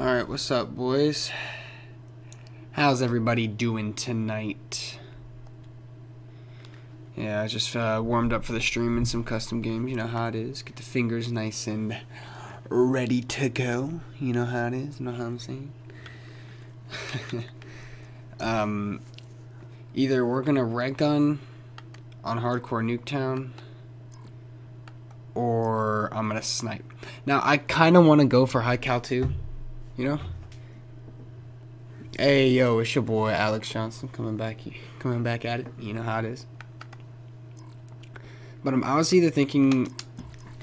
Alright, what's up, boys? How's everybody doing tonight? Yeah, I just uh, warmed up for the stream in some custom games. You know how it is. Get the fingers nice and ready to go. You know how it is. You know how I'm saying? um, either we're gonna red gun on hardcore Nuketown, or I'm gonna snipe. Now I kind of want to go for high cal too. You know. Hey yo, it's your boy Alex Johnson coming back, coming back at it. You know how it is. But I'm, I was either thinking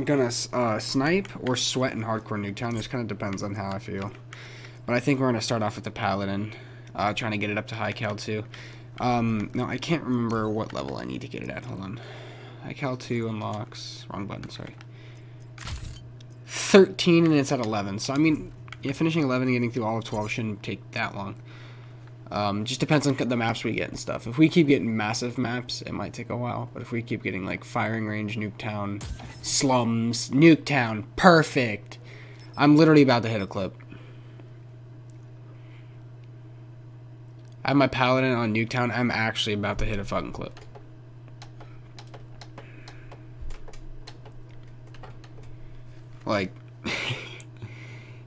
gonna uh, snipe or sweat in hardcore Nuketown. Just kind of depends on how I feel. But I think we're gonna start off with the paladin, uh, trying to get it up to high cal two. Um, no, I can't remember what level I need to get it at. Hold on. High cal two unlocks. Wrong button. Sorry. 13 and it's at 11. So I mean, yeah, finishing 11 and getting through all of 12 shouldn't take that long. Um, just depends on the maps we get and stuff. If we keep getting massive maps, it might take a while. But if we keep getting like firing range, Nuketown, slums, Nuketown, perfect. I'm literally about to hit a clip. I have my paladin on Nuketown. I'm actually about to hit a fucking clip. Like,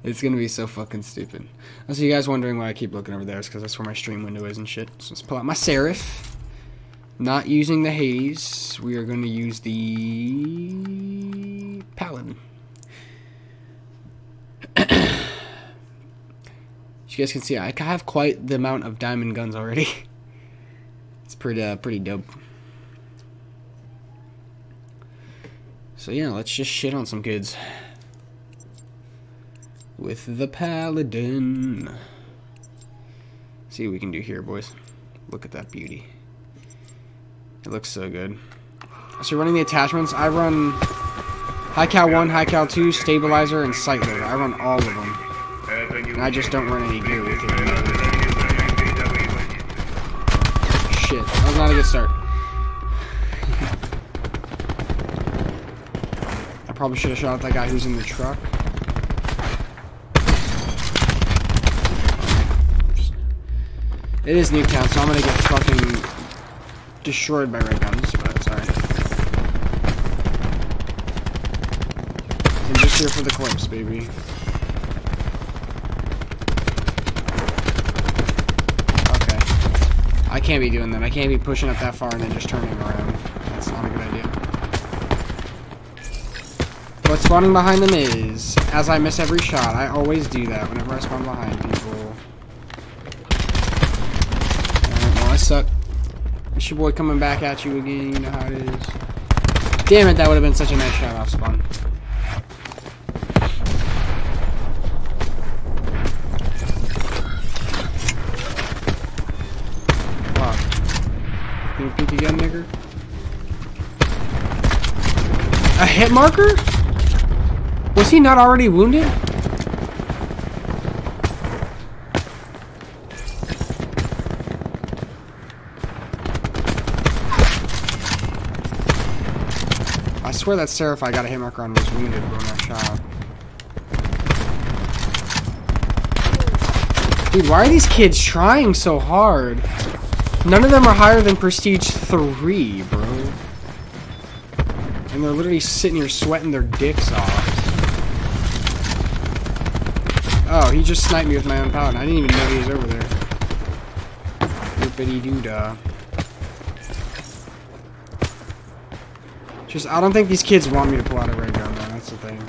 it's gonna be so fucking stupid. So you guys wondering why I keep looking over there, it's because that's where my stream window is and shit. So let's pull out my Serif. Not using the Hades. We are going to use the Paladin. As you guys can see, I have quite the amount of diamond guns already. it's pretty, uh, pretty dope. So yeah, let's just shit on some kids with the paladin. See what we can do here, boys. Look at that beauty. It looks so good. So running the attachments, I run High Cal 1, High Cal 2, Stabilizer, and Sight Loader. I run all of them. And I just don't run any gear with it. Shit, that was not a good start. I probably should have shot at that guy who's in the truck. It is Nuketown, so I'm gonna get fucking destroyed by ray guns, but alright. I'm just here for the corpse, baby. Okay. I can't be doing that. I can't be pushing up that far and then just turning around. That's not a good idea. What's spawning behind them is, as I miss every shot, I always do that whenever I spawn behind people. suck. It's your boy coming back at you again. You know how it is. Damn it, that would have been such a nice shot off spawn. Fuck. Peek again, nigger? A hit marker? Was he not already wounded? Swear that I got a hit marker on was wounded when I shot. Dude, why are these kids trying so hard? None of them are higher than Prestige 3, bro. And they're literally sitting here sweating their dicks off. Oh, he just sniped me with my own paladin. I didn't even know he was over there. Doopity doo dah. Just, I don't think these kids want me to pull out a ray gun, man. That's the thing.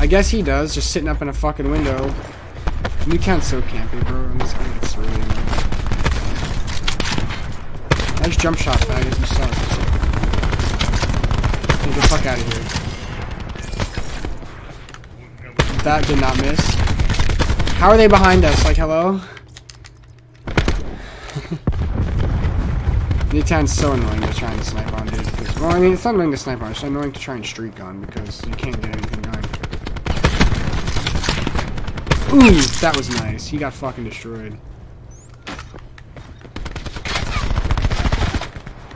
I guess he does, just sitting up in a fucking window. Nuketown's so campy, bro, and this game gets really annoying. Nice jump shot, faggot. You suck. Get the fuck out of here. That did not miss. How are they behind us? Like, hello? Nuketown's so annoying to try and snipe on, dude. Well, I mean, it's not annoying to snipe on, it's annoying to try and streak on, because you can't get anything going. Ooh, that was nice. He got fucking destroyed.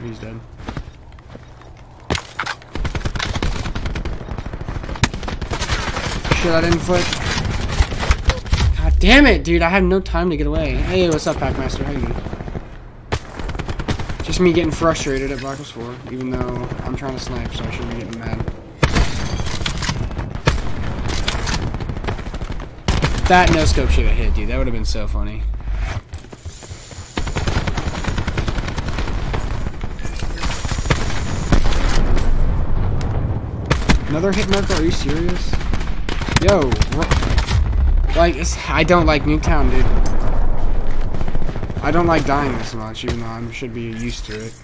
He's dead. Shit, I didn't flip. Damn it, dude. I have no time to get away. Hey, what's up, Packmaster? How you? Just me getting frustrated at Black Ops 4, even though I'm trying to snipe, so I shouldn't be getting mad. That no-scope should have hit, dude. That would have been so funny. Another hit marker? Are you serious? Yo, like, I don't like Nuketown, dude. I don't like dying this much, even though I should be used to it.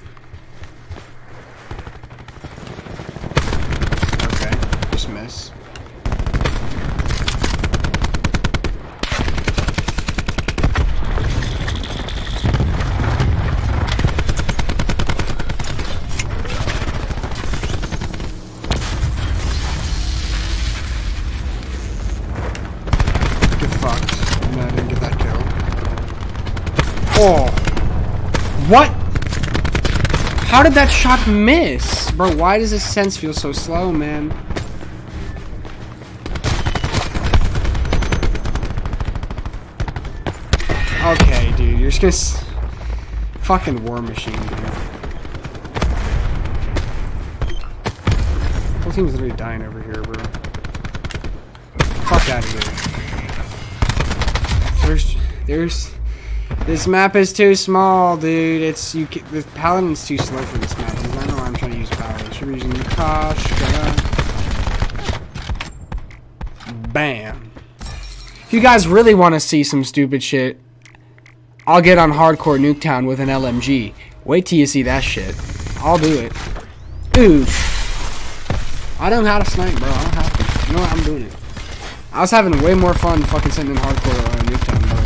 Okay, just miss. Oh. What? How did that shot miss? Bro, why does this sense feel so slow, man? Okay, dude, you're just gonna... Fucking war machine, dude. Whole team's literally dying over here, bro. Fuck out of here. There's... There's... This map is too small, dude. It's you. The paladin's too slow for this map. I don't know why I'm trying to use. I should be using Koshka. Bam. If you guys really want to see some stupid shit, I'll get on hardcore Nuketown with an LMG. Wait till you see that shit. I'll do it. Oof. I don't know how to snipe, bro. I don't have to. You know what? I'm doing it. I was having way more fun fucking in hardcore uh, Nuketown, bro.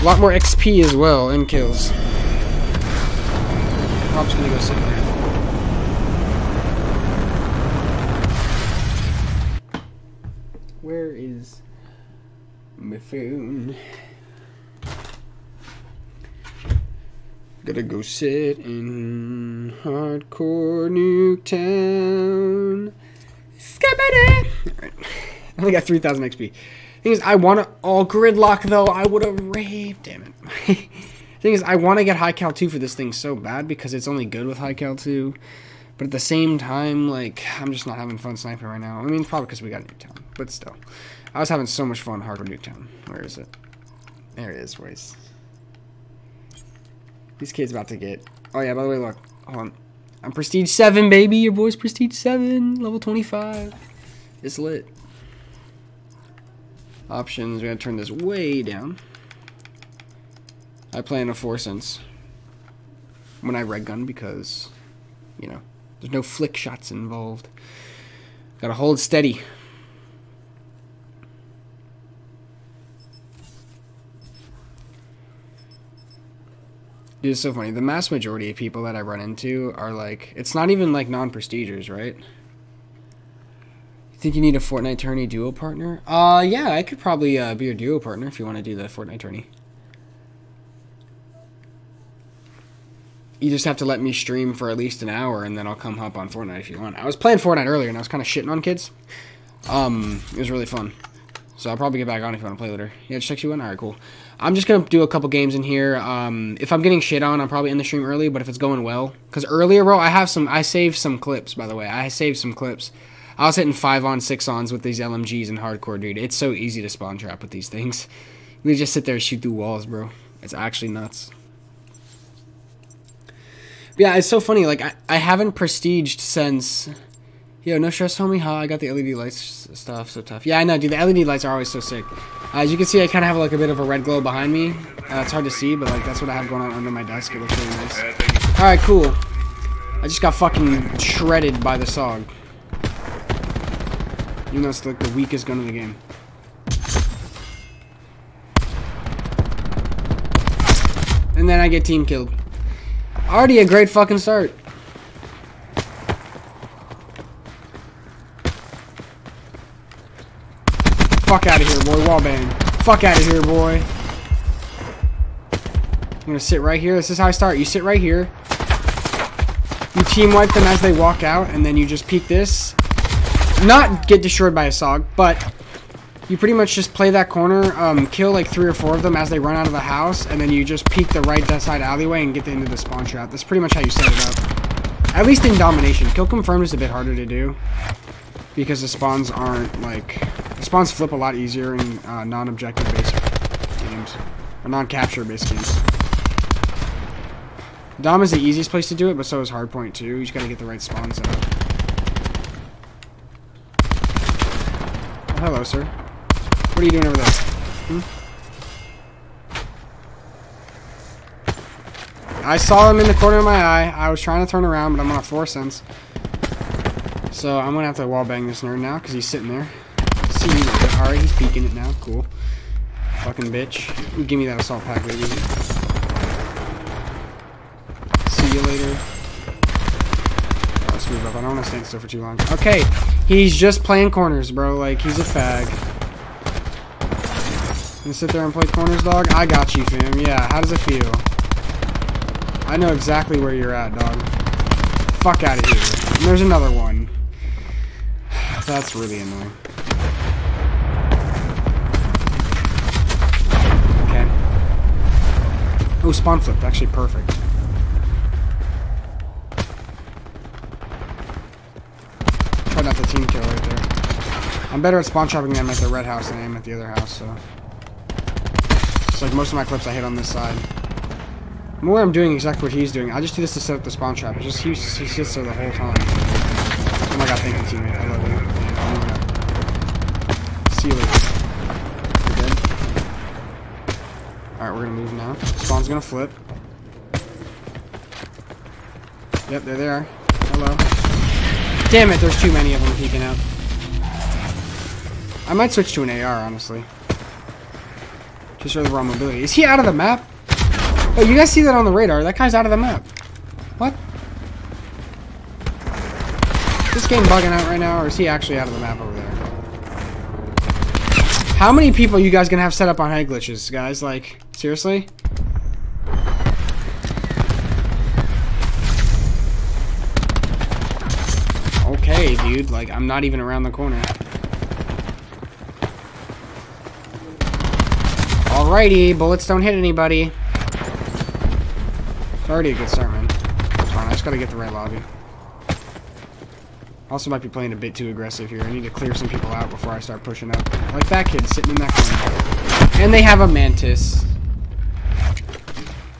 A lot more XP as well, and kills. I'm just gonna go sit there. Where is my phone? Gotta go sit in hardcore Nuketown. Skibidi! Alright. I only got 3,000 XP. Thing is, I want to... Oh, gridlock, though. I would have raved. Damn it. thing is, I want to get high cal 2 for this thing so bad because it's only good with high cal 2. But at the same time, like, I'm just not having fun sniping right now. I mean, probably because we got Nuketown. But still. I was having so much fun hardcore Nuketown. Where is it? There it is, boys. These kids about to get... Oh, yeah, by the way, look. Hold on. I'm Prestige 7, baby. Your boy's Prestige 7. Level 25. It's lit. Options, we gotta turn this way down. I play in a 4 sense when I red gun because, you know, there's no flick shots involved. Gotta hold steady. Dude, it's so funny. The mass majority of people that I run into are like, it's not even like non-prestigers, right? Think you need a Fortnite tourney duo partner? Uh, yeah, I could probably uh, be your duo partner if you want to do the Fortnite tourney. You just have to let me stream for at least an hour, and then I'll come hop on Fortnite if you want. I was playing Fortnite earlier, and I was kind of shitting on kids. Um, it was really fun. So I'll probably get back on if you want to play later. Yeah, just text you one? Alright, cool. I'm just to do a couple games in here. Um, if I'm getting shit on, I'm probably in the stream early, but if it's going well. Because earlier, bro, I have some, I saved some clips, by the way. I saved some clips. I was hitting 5 on 6 ons with these LMGs and hardcore, dude. It's so easy to spawn trap with these things. We just sit there and shoot through walls, bro. It's actually nuts. But yeah, it's so funny. Like, I, I haven't prestiged since... Yo, no stress, homie. How I got the LED lights stuff so tough. Yeah, I know, dude. The LED lights are always so sick. Uh, as you can see, I kind of have like a bit of a red glow behind me. Uh, it's hard to see, but like that's what I have going on under my desk. It looks really nice. All right, cool. I just got fucking shredded by the Saug. Even though it's like the weakest gun in the game. And then I get team killed. Already a great fucking start. Fuck out of here, boy. Wallbang. Fuck out of here, boy. I'm gonna sit right here. This is how I start. You sit right here. You team wipe them as they walk out, and then you just peek this, not get destroyed by a Saug, but you pretty much just play that corner, um, kill like three or four of them as they run out of the house, and then you just peek the right side alleyway and get into the spawn trap. That's pretty much how you set it up. At least in domination. Kill confirmed is a bit harder to do because the spawns aren't like the spawns flip a lot easier in uh, non-objective based games or non-capture based games. Dom is the easiest place to do it, but so is Hardpoint too. You just gotta get the right spawn set up. Oh, hello, sir. What are you doing over there? Hmm? I saw him in the corner of my eye. I was trying to turn around, but I'm on a four sense. So I'm gonna have to wallbang this nerd now because he's sitting there. See you later. Alright, he's peeking it now. Cool. Fucking bitch. Give me that assault pack, baby. See you later. Move up. I don't want to stand still for too long. Okay, he's just playing corners, bro. Like, he's a fag. You sit there and play corners, dog? I got you, fam. Yeah, how does it feel? I know exactly where you're at, dog. Fuck out of here. And there's another one. That's really annoying. Okay. Oh, spawn flip. Actually perfect. Try not to team kill right there. I'm better at spawn trapping them at the red house than I am at the other house, so... It's like most of my clips I hit on this side. More I'm doing exactly what he's doing. I just do this to set up the spawn trap. It just he, he sits there the whole time. Oh my god, thank you teammate. I love you. Yeah, See you later. Alright, we're gonna move now. Spawn's gonna flip. Yep, there they are. Hello. Damn it, there's too many of them peeking out. I might switch to an AR, honestly. Just for the raw mobility. Is he out of the map? Oh, you guys see that on the radar? That guy's out of the map. What? Is this game bugging out right now, or is he actually out of the map over there? How many people you guys gonna have set up on head glitches, guys? Like, seriously? Like, I'm not even around the corner. Alrighty, bullets don't hit anybody. It's already a good start, man. It's fine, I just gotta get the right lobby. Also might be playing a bit too aggressive here. I need to clear some people out before I start pushing up. Like that kid sitting in that corner. And they have a Mantis.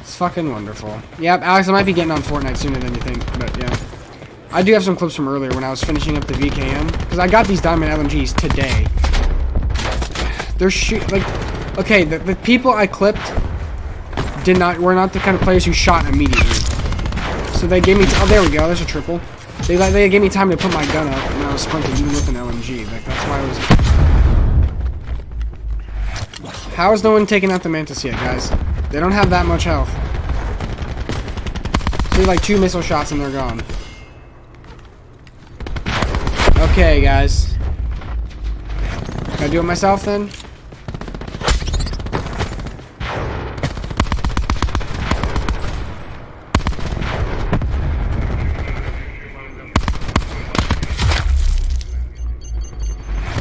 It's fucking wonderful. Yep, Alex, I might be getting on Fortnite sooner than you think, but yeah. I do have some clips from earlier when I was finishing up the VKM. Because I got these Diamond LMGs today. They're shoot like okay, the, the people I clipped did not were not the kind of players who shot immediately. So they gave me oh there we go, there's a triple. They they gave me time to put my gun up and I was sprinting even with an LMG. Like that's why I was How is no one taking out the Mantis yet, guys? They don't have that much health. So like two missile shots and they're gone. Okay, guys. Can I do it myself then?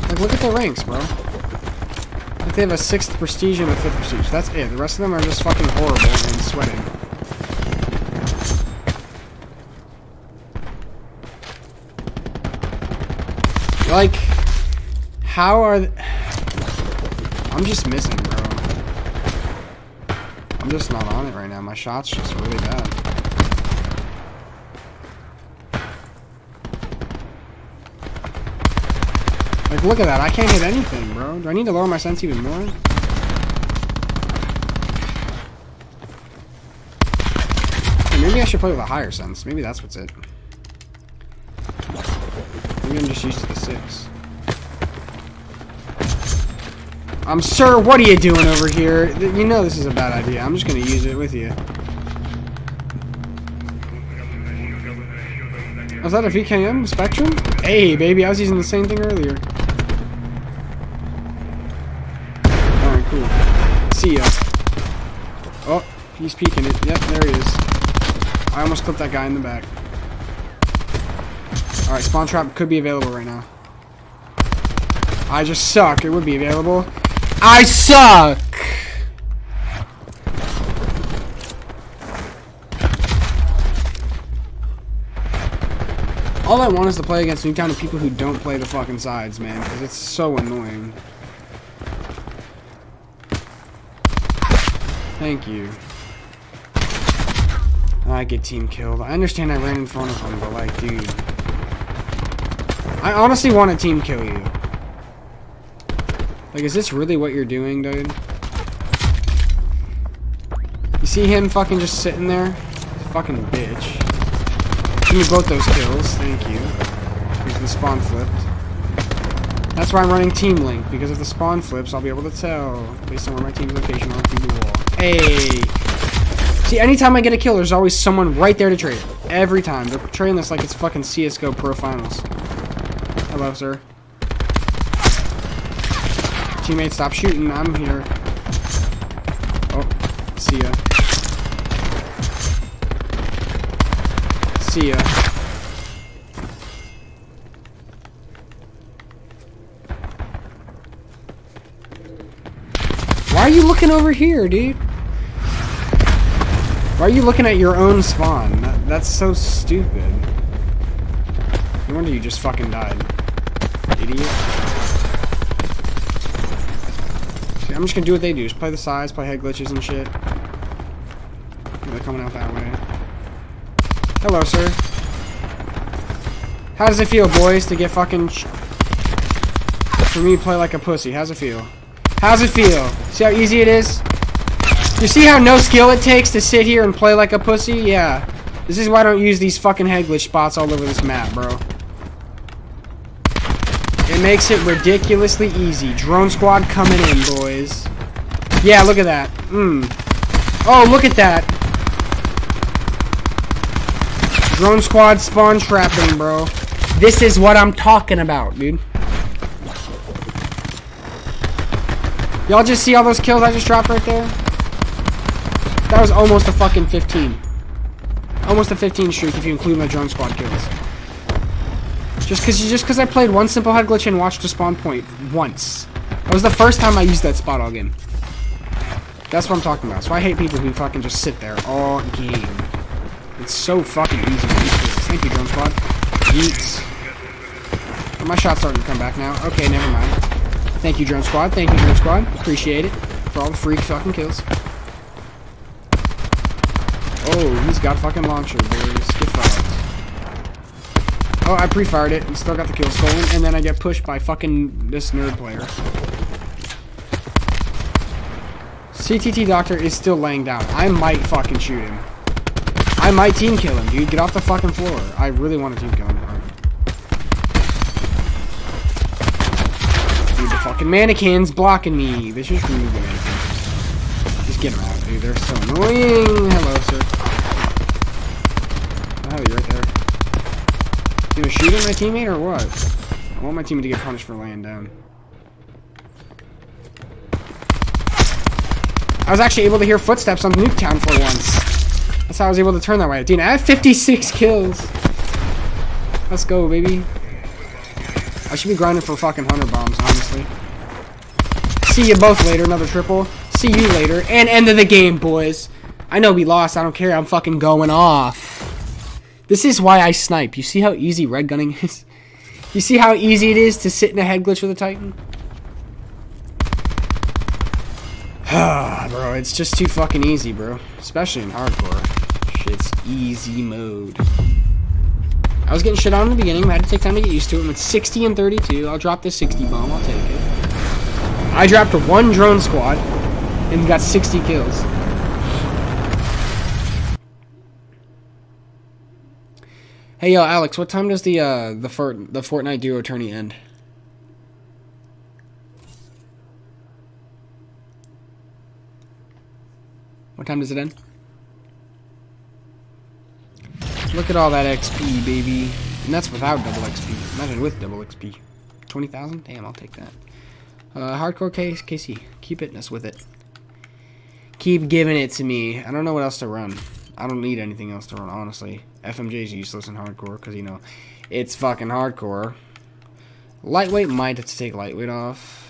Like, look at the ranks, bro. Like, they have a sixth prestige and a fifth prestige. That's it. The rest of them are just fucking horrible and sweating. Like, how are... I'm just missing, bro. I'm just not on it right now. My shot's just really bad. Like, look at that. I can't hit anything, bro. Do I need to lower my sense even more? maybe I should play with a higher sense. Maybe that's what's it. Maybe I'm just used to six. Um, sir, what are you doing over here? You know this is a bad idea. I'm just gonna use it with you. Was that a VKM Spectrum? Hey, baby, I was using the same thing earlier. Alright, cool. See ya. Oh, he's peeking it. Yep, there he is. I almost clipped that guy in the back. Alright, spawn trap could be available right now. I just suck. It would be available. I suck! All I want is to play against Nuketown and people who don't play the fucking sides, man, because it's so annoying. Thank you. I get team killed. I understand I ran in front of him, but like, dude. I honestly want to team kill you. Like, is this really what you're doing, dude? You see him fucking just sitting there? Fucking bitch. Give me both those kills. Thank you. Because the spawn flipped. That's why I'm running Team Link, because if the spawn flips, I'll be able to tell, based on where my team's location on the wall. Hey! See, anytime I get a kill, there's always someone right there to trade. Every time. They're portraying this like it's fucking CSGO Pro Finals. Hello, sir. Teammate, stop shooting. I'm here. Oh, see ya. See ya. Why are you looking over here, dude? Why are you looking at your own spawn? That, that's so stupid. No wonder you just fucking died. Idiot. See, I'm just gonna do what they do. Just play the sides, play head glitches and shit. They're coming out that way. Hello, sir. How does it feel, boys, to get fucking... For me play like a pussy? How's it feel? How's it feel? See how easy it is? You see how no skill it takes to sit here and play like a pussy? Yeah. This is why I don't use these fucking head glitch spots all over this map, bro. It makes it ridiculously easy. Drone squad coming in, boys. Yeah, look at that. Mmm. Oh, look at that. Drone squad spawn trapping, bro. This is what I'm talking about, dude. Y'all just see all those kills I just dropped right there? That was almost a fucking 15. Almost a 15 streak if you include my drone squad kills. Just cause just cause I played one simple head glitch and watched a spawn point once. That was the first time I used that spot all game. That's what I'm talking about. So I hate people who fucking just sit there all game. It's so fucking easy to use kills. Thank you, drone squad. Yeets. My shot's starting to come back now. Okay, never mind. Thank you, drone squad. Thank you, drone squad. Appreciate it. For all the free fucking kills. Oh, he's got fucking launcher, boys. Get fucked. Oh, I pre-fired it and still got the kill stolen, and then I get pushed by fucking this nerd player. CTT Doctor is still laying down. I might fucking shoot him. I might team kill him, dude. Get off the fucking floor. I really want to team kill him. Dude, the fucking mannequin's blocking me. Should just remove the. Just get them out, dude. They're so annoying. Hello, sir. Oh, you're right there. You gonna shoot at my teammate or what? I want my teammate to get punished for laying down. I was actually able to hear footsteps on Nuketown for once. That's how I was able to turn that way. Dude, I have 56 kills. Let's go, baby. I should be grinding for fucking 100 bombs, honestly. See you both later, another triple. See you later. And end of the game, boys. I know we lost. I don't care. I'm fucking going off. This is why I snipe. You see how easy red gunning is? You see how easy it is to sit in a head glitch with a Titan? Bro, it's just too fucking easy, bro. Especially in hardcore. Shit's easy mode. I was getting shit on in the beginning. I had to take time to get used to it. I'm at 60 and 32. I'll drop this 60 bomb. I'll take it. I dropped one drone squad and got 60 kills. Hey, yo, Alex, what time does the uh, the Fort the Fortnite duo tourney end? What time does it end? Look at all that XP, baby. And that's without double XP. Imagine with double XP. 20,000? Damn, I'll take that. Uh, hardcore case, KC. Keep us with it. Keep giving it to me. I don't know what else to run. I don't need anything else to run, honestly. FMJ is useless in hardcore because, you know, it's fucking hardcore. Lightweight might have to take lightweight off.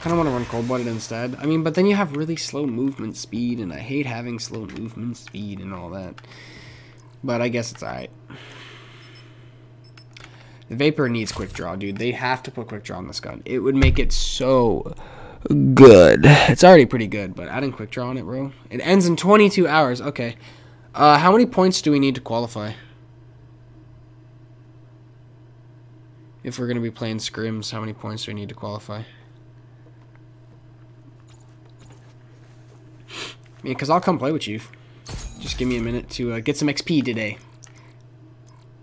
kind of want to run cold-blooded instead. I mean, but then you have really slow movement speed, and I hate having slow movement speed and all that. But I guess it's alright. The Vapor needs quick draw, dude. They have to put quick draw on this gun. It would make it so good. It's already pretty good, but adding quick draw on it, bro. It ends in 22 hours. Okay. Uh, how many points do we need to qualify? If we're going to be playing scrims, how many points do we need to qualify? I mean, because I'll come play with you. Just give me a minute to uh, get some XP today.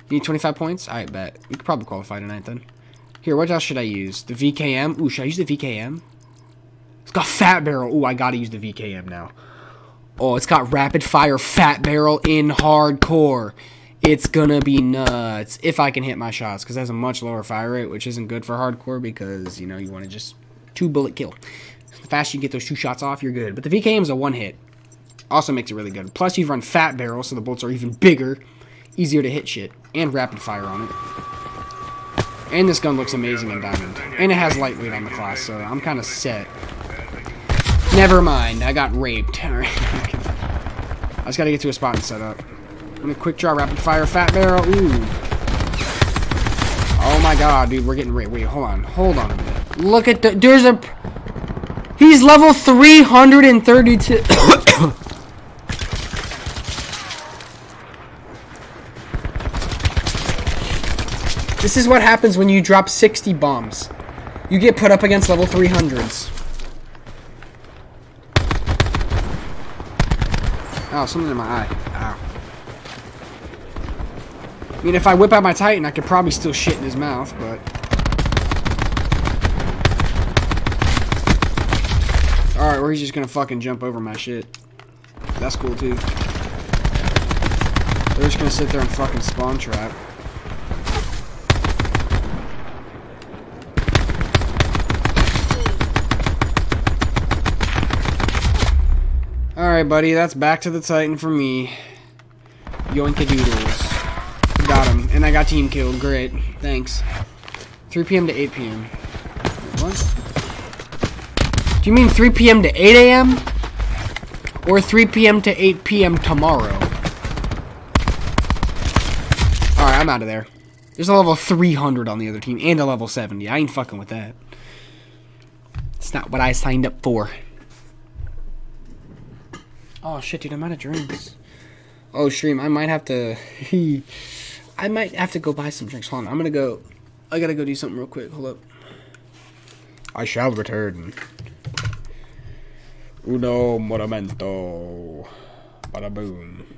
You need 25 points? I bet. We could probably qualify tonight then. Here, what else should I use? The VKM? Ooh, should I use the VKM? It's got Fat Barrel. Ooh, I gotta use the VKM now. Oh, it's got Rapid Fire Fat Barrel in Hardcore. It's gonna be nuts if I can hit my shots, because it has a much lower fire rate, which isn't good for Hardcore, because, you know, you want to just two-bullet kill. The faster you get those two shots off, you're good. But the VKM is a one-hit. Also makes it really good. Plus, you've run Fat Barrel, so the bolts are even bigger. Easier to hit shit. And rapid fire on it. And this gun looks amazing in Diamond. And it has lightweight on the class, so I'm kind of set. Never mind, I got raped. I just gotta get to a spot and set up. I'm gonna quick draw rapid fire Fat Barrel. Ooh. Oh my god, dude, we're getting raped. Wait, hold on. Hold on a minute. Look at the... There's a... He's level 332. This is what happens when you drop 60 bombs. You get put up against level 300s. Oh, something in my eye. Ow. I mean, if I whip out my Titan, I could probably still shit in his mouth, but... Alright, or he's just gonna fucking jump over my shit. That's cool, too. They're just gonna sit there and fucking spawn trap. Alright, buddy, that's back to the Titan for me. Yoinkadoodles. Got him. And I got team killed. Great. Thanks. 3 p.m. to 8 p.m. What? Do you mean 3 p.m. to 8 a.m.? Or 3 p.m. to 8 p.m. tomorrow? Alright, I'm out of there. There's a level 300 on the other team and a level 70. I ain't fucking with that. It's not what I signed up for. Oh shit, dude, I'm out of drinks. Oh, stream, I might have to. I might have to go buy some drinks. Hold on, I'm gonna go. I gotta go do something real quick. Hold up. I shall return. Uno momento. Bada boom.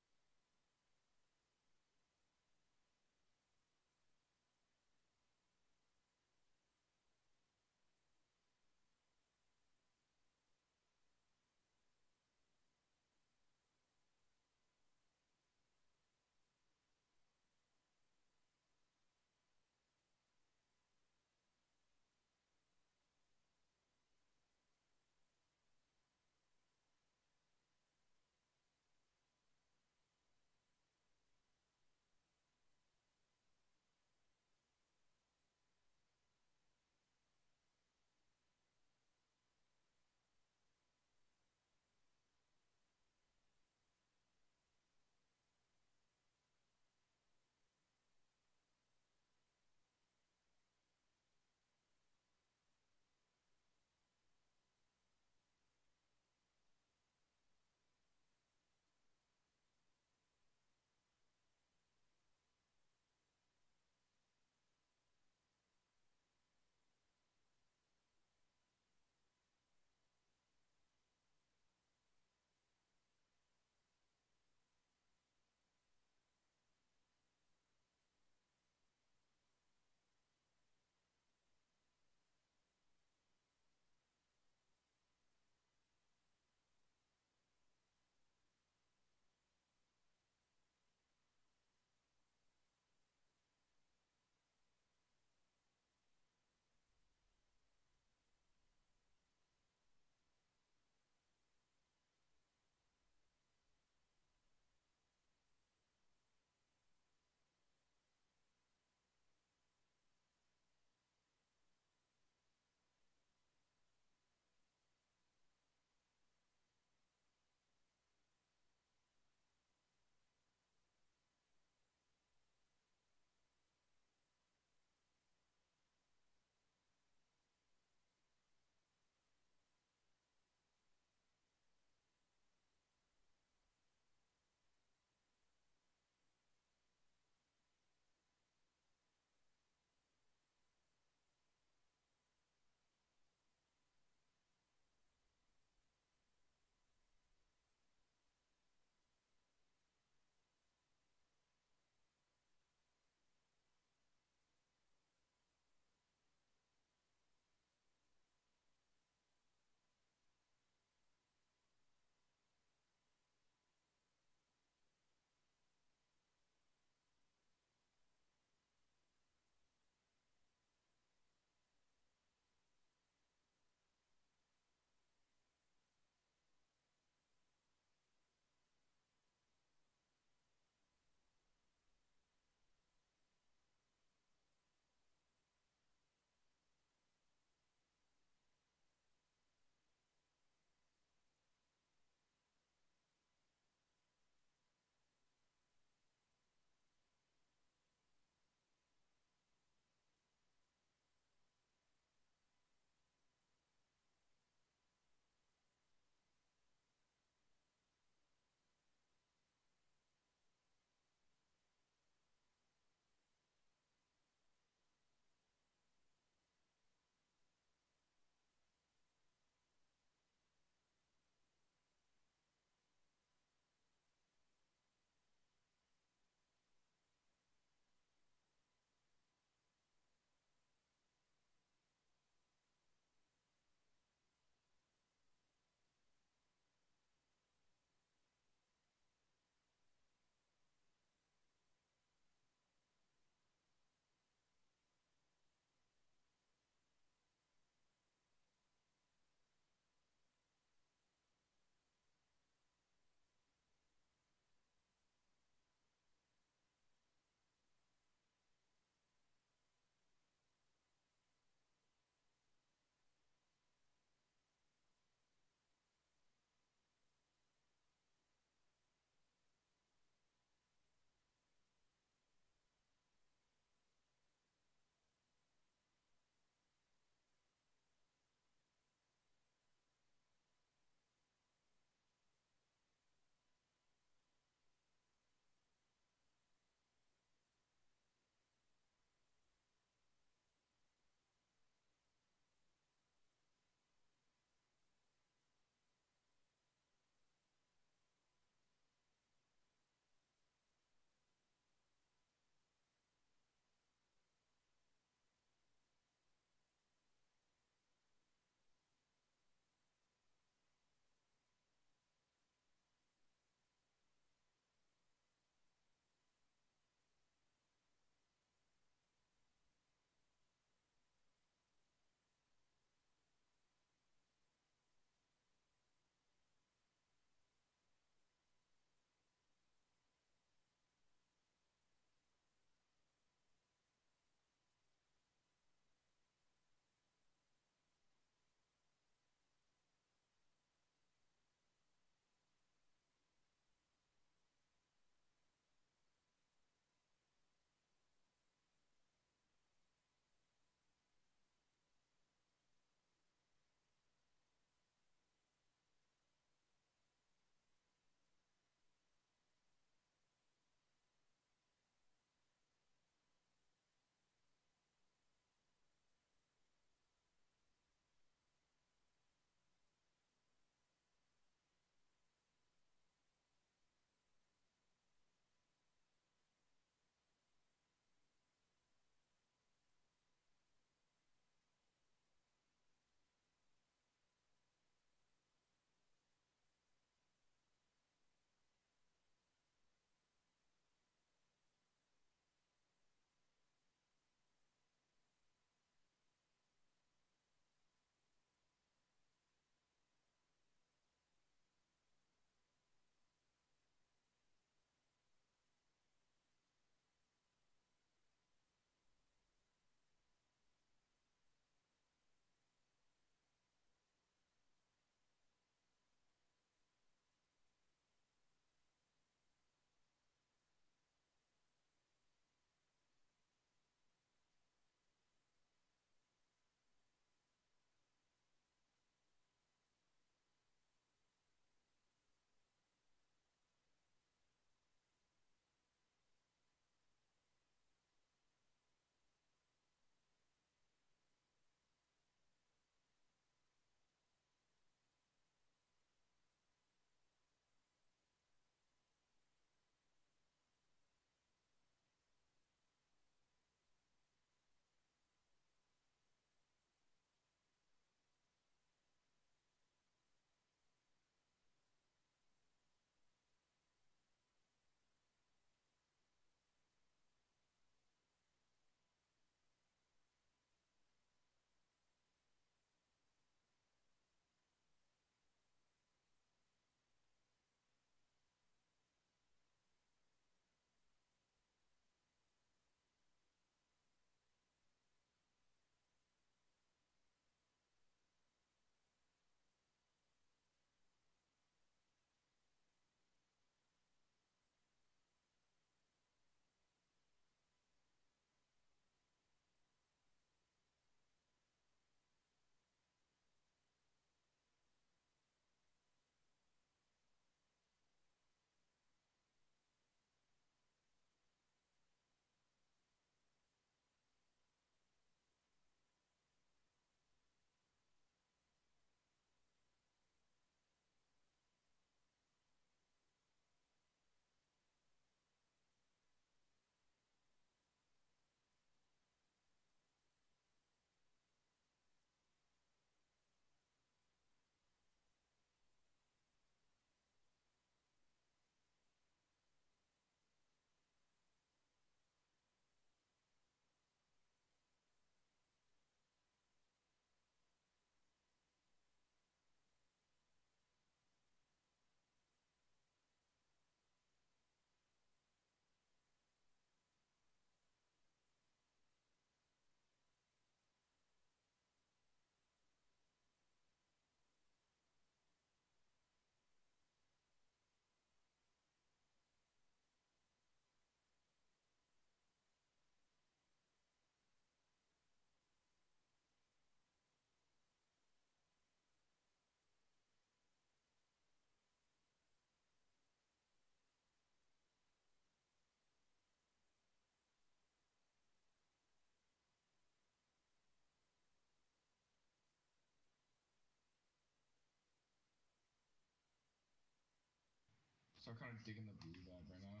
Start kind of digging the blue vibe right now.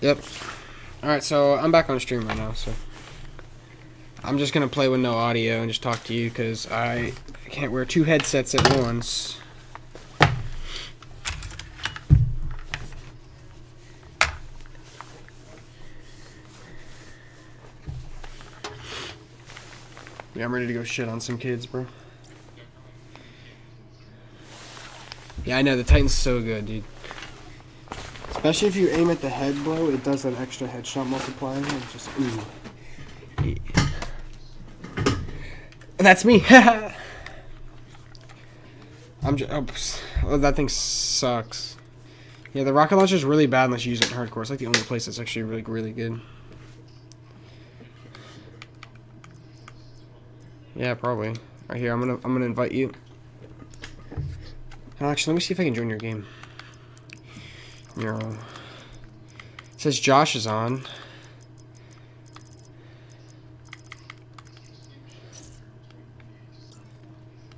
Yep. Alright, so I'm back on stream right now, so. I'm just gonna play with no audio and just talk to you because I can't wear two headsets at once. Yeah, I'm ready to go shit on some kids, bro. Yeah, I know, the Titan's so good, dude. Especially if you aim at the head blow, it does an extra headshot multiplier. And just ooh. That's me. I'm just. Oh, oh, that thing sucks. Yeah, the rocket launcher is really bad unless you use it in hardcore. It's like the only place that's actually really, really good. Yeah, probably. Right here, I'm gonna, I'm gonna invite you. Actually, let me see if I can join your game. Your, um, it says Josh is on.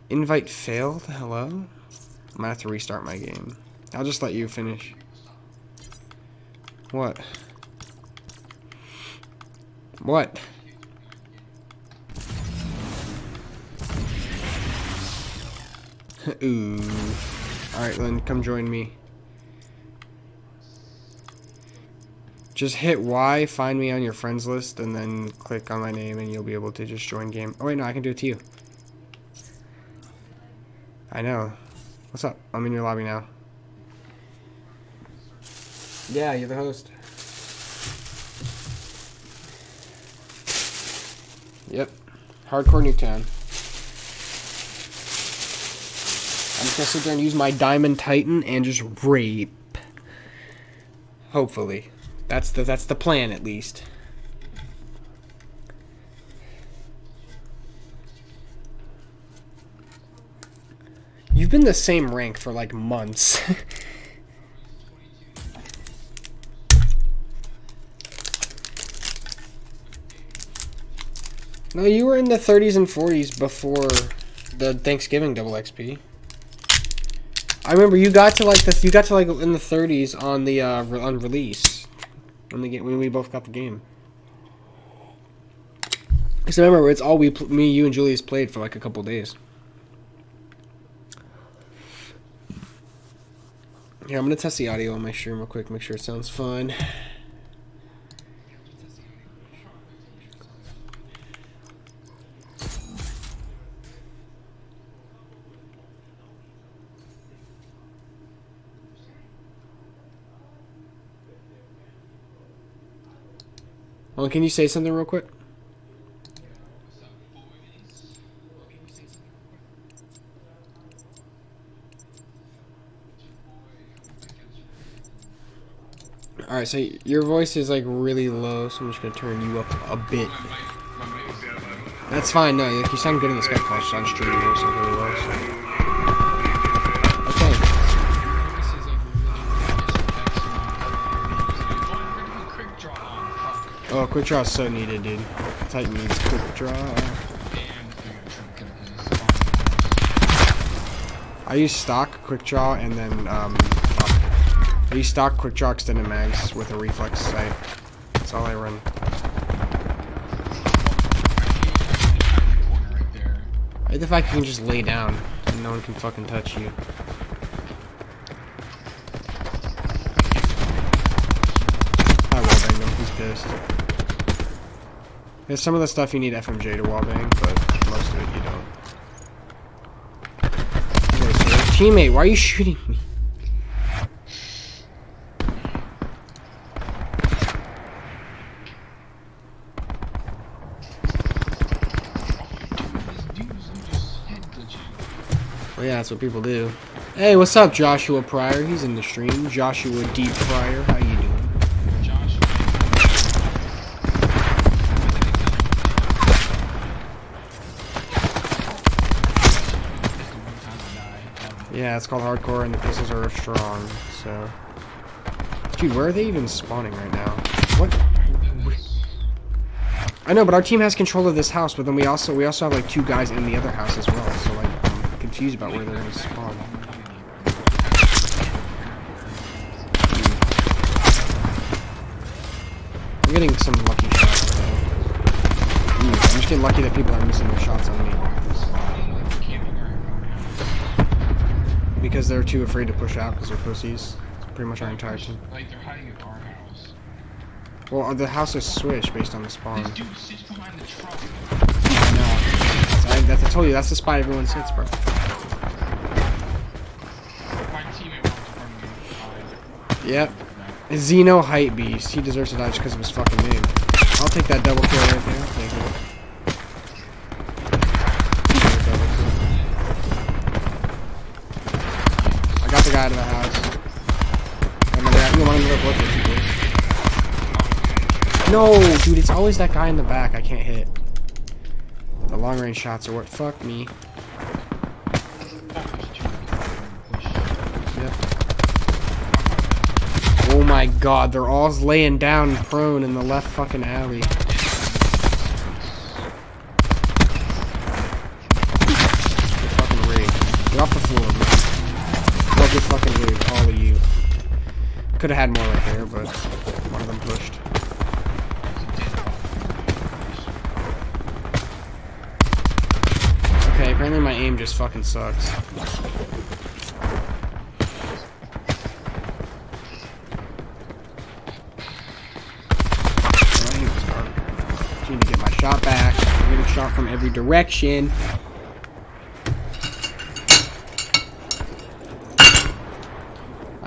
Invite failed? Hello? I'm gonna have to restart my game. I'll just let you finish. What? What? Ooh. Alright, then come join me. Just hit Y, find me on your friends list, and then click on my name and you'll be able to just join game. Oh wait, no, I can do it to you. I know. What's up? I'm in your lobby now. Yeah, you're the host. Yep. Hardcore Nuketown. I'm just gonna sit there and use my Diamond Titan and just rape. Hopefully. That's the that's the plan at least. You've been the same rank for like months. no, you were in the 30s and 40s before the Thanksgiving double XP. I remember you got to like the you got to like in the 30s on the uh, on release when the game when we both got the game. Because remember it's all we me you and Julius played for like a couple days. Here, I'm gonna test the audio on my stream real quick, make sure it sounds fun. Well, can you say something real quick? Alright, so your voice is like really low, so I'm just gonna turn you up a bit. That's fine, no, you sound good in the call, just on stream, you sound really Oh, quick draw is so needed, dude. Titan needs quick draw. I use stock, quick draw, and then um, I use stock, quick draw, extended mags with a reflex sight. That's all I run. I hate the fact you can just lay down and no one can fucking touch you. I pissed. There's some of the stuff you need FMJ to wallbang, but most of it you don't. Okay, so teammate, why are you shooting me? Well, yeah, that's what people do. Hey, what's up, Joshua Pryor? He's in the stream. Joshua Deep Pryor, how you doing? Yeah, it's called hardcore, and the pistols are strong, so... Dude, where are they even spawning right now? What? I know, but our team has control of this house, but then we also we also have like two guys in the other house as well. So like I'm confused about where they're gonna spawn. I'm getting some lucky shots. I'm hmm, just getting lucky that people are missing their shots on me because they're too afraid to push out because they're pussies. It's pretty much our entire team. Like they're hiding at our house. Well, uh, the house is switched based on the spawn. This dude sits behind the truck. I know. That's, I, that's, I told you, that's the spot everyone sits, bro. My teammate walked in front of me. Yep. Xeno Height Beast. He deserves to die just because of his fucking name. I'll take that double kill right there. The guy out of the house. And look at No, dude, it's always that guy in the back I can't hit. The long range shots are what fuck me. Yep. Oh my god, they're all laying down prone in the left fucking alley. Could have had more right there, but one of them pushed. Okay, apparently my aim just fucking sucks. Need to get my shot back. I'm getting shot from every direction.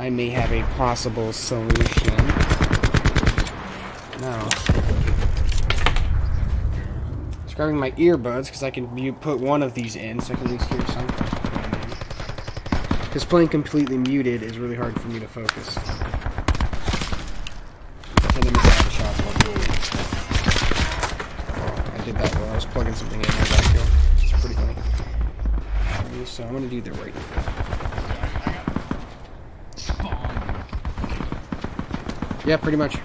I may have a possible solution. No. It's grabbing my earbuds because I can put one of these in so I can at least hear something. Because playing completely muted is really hard for me to focus. Yeah, pretty much.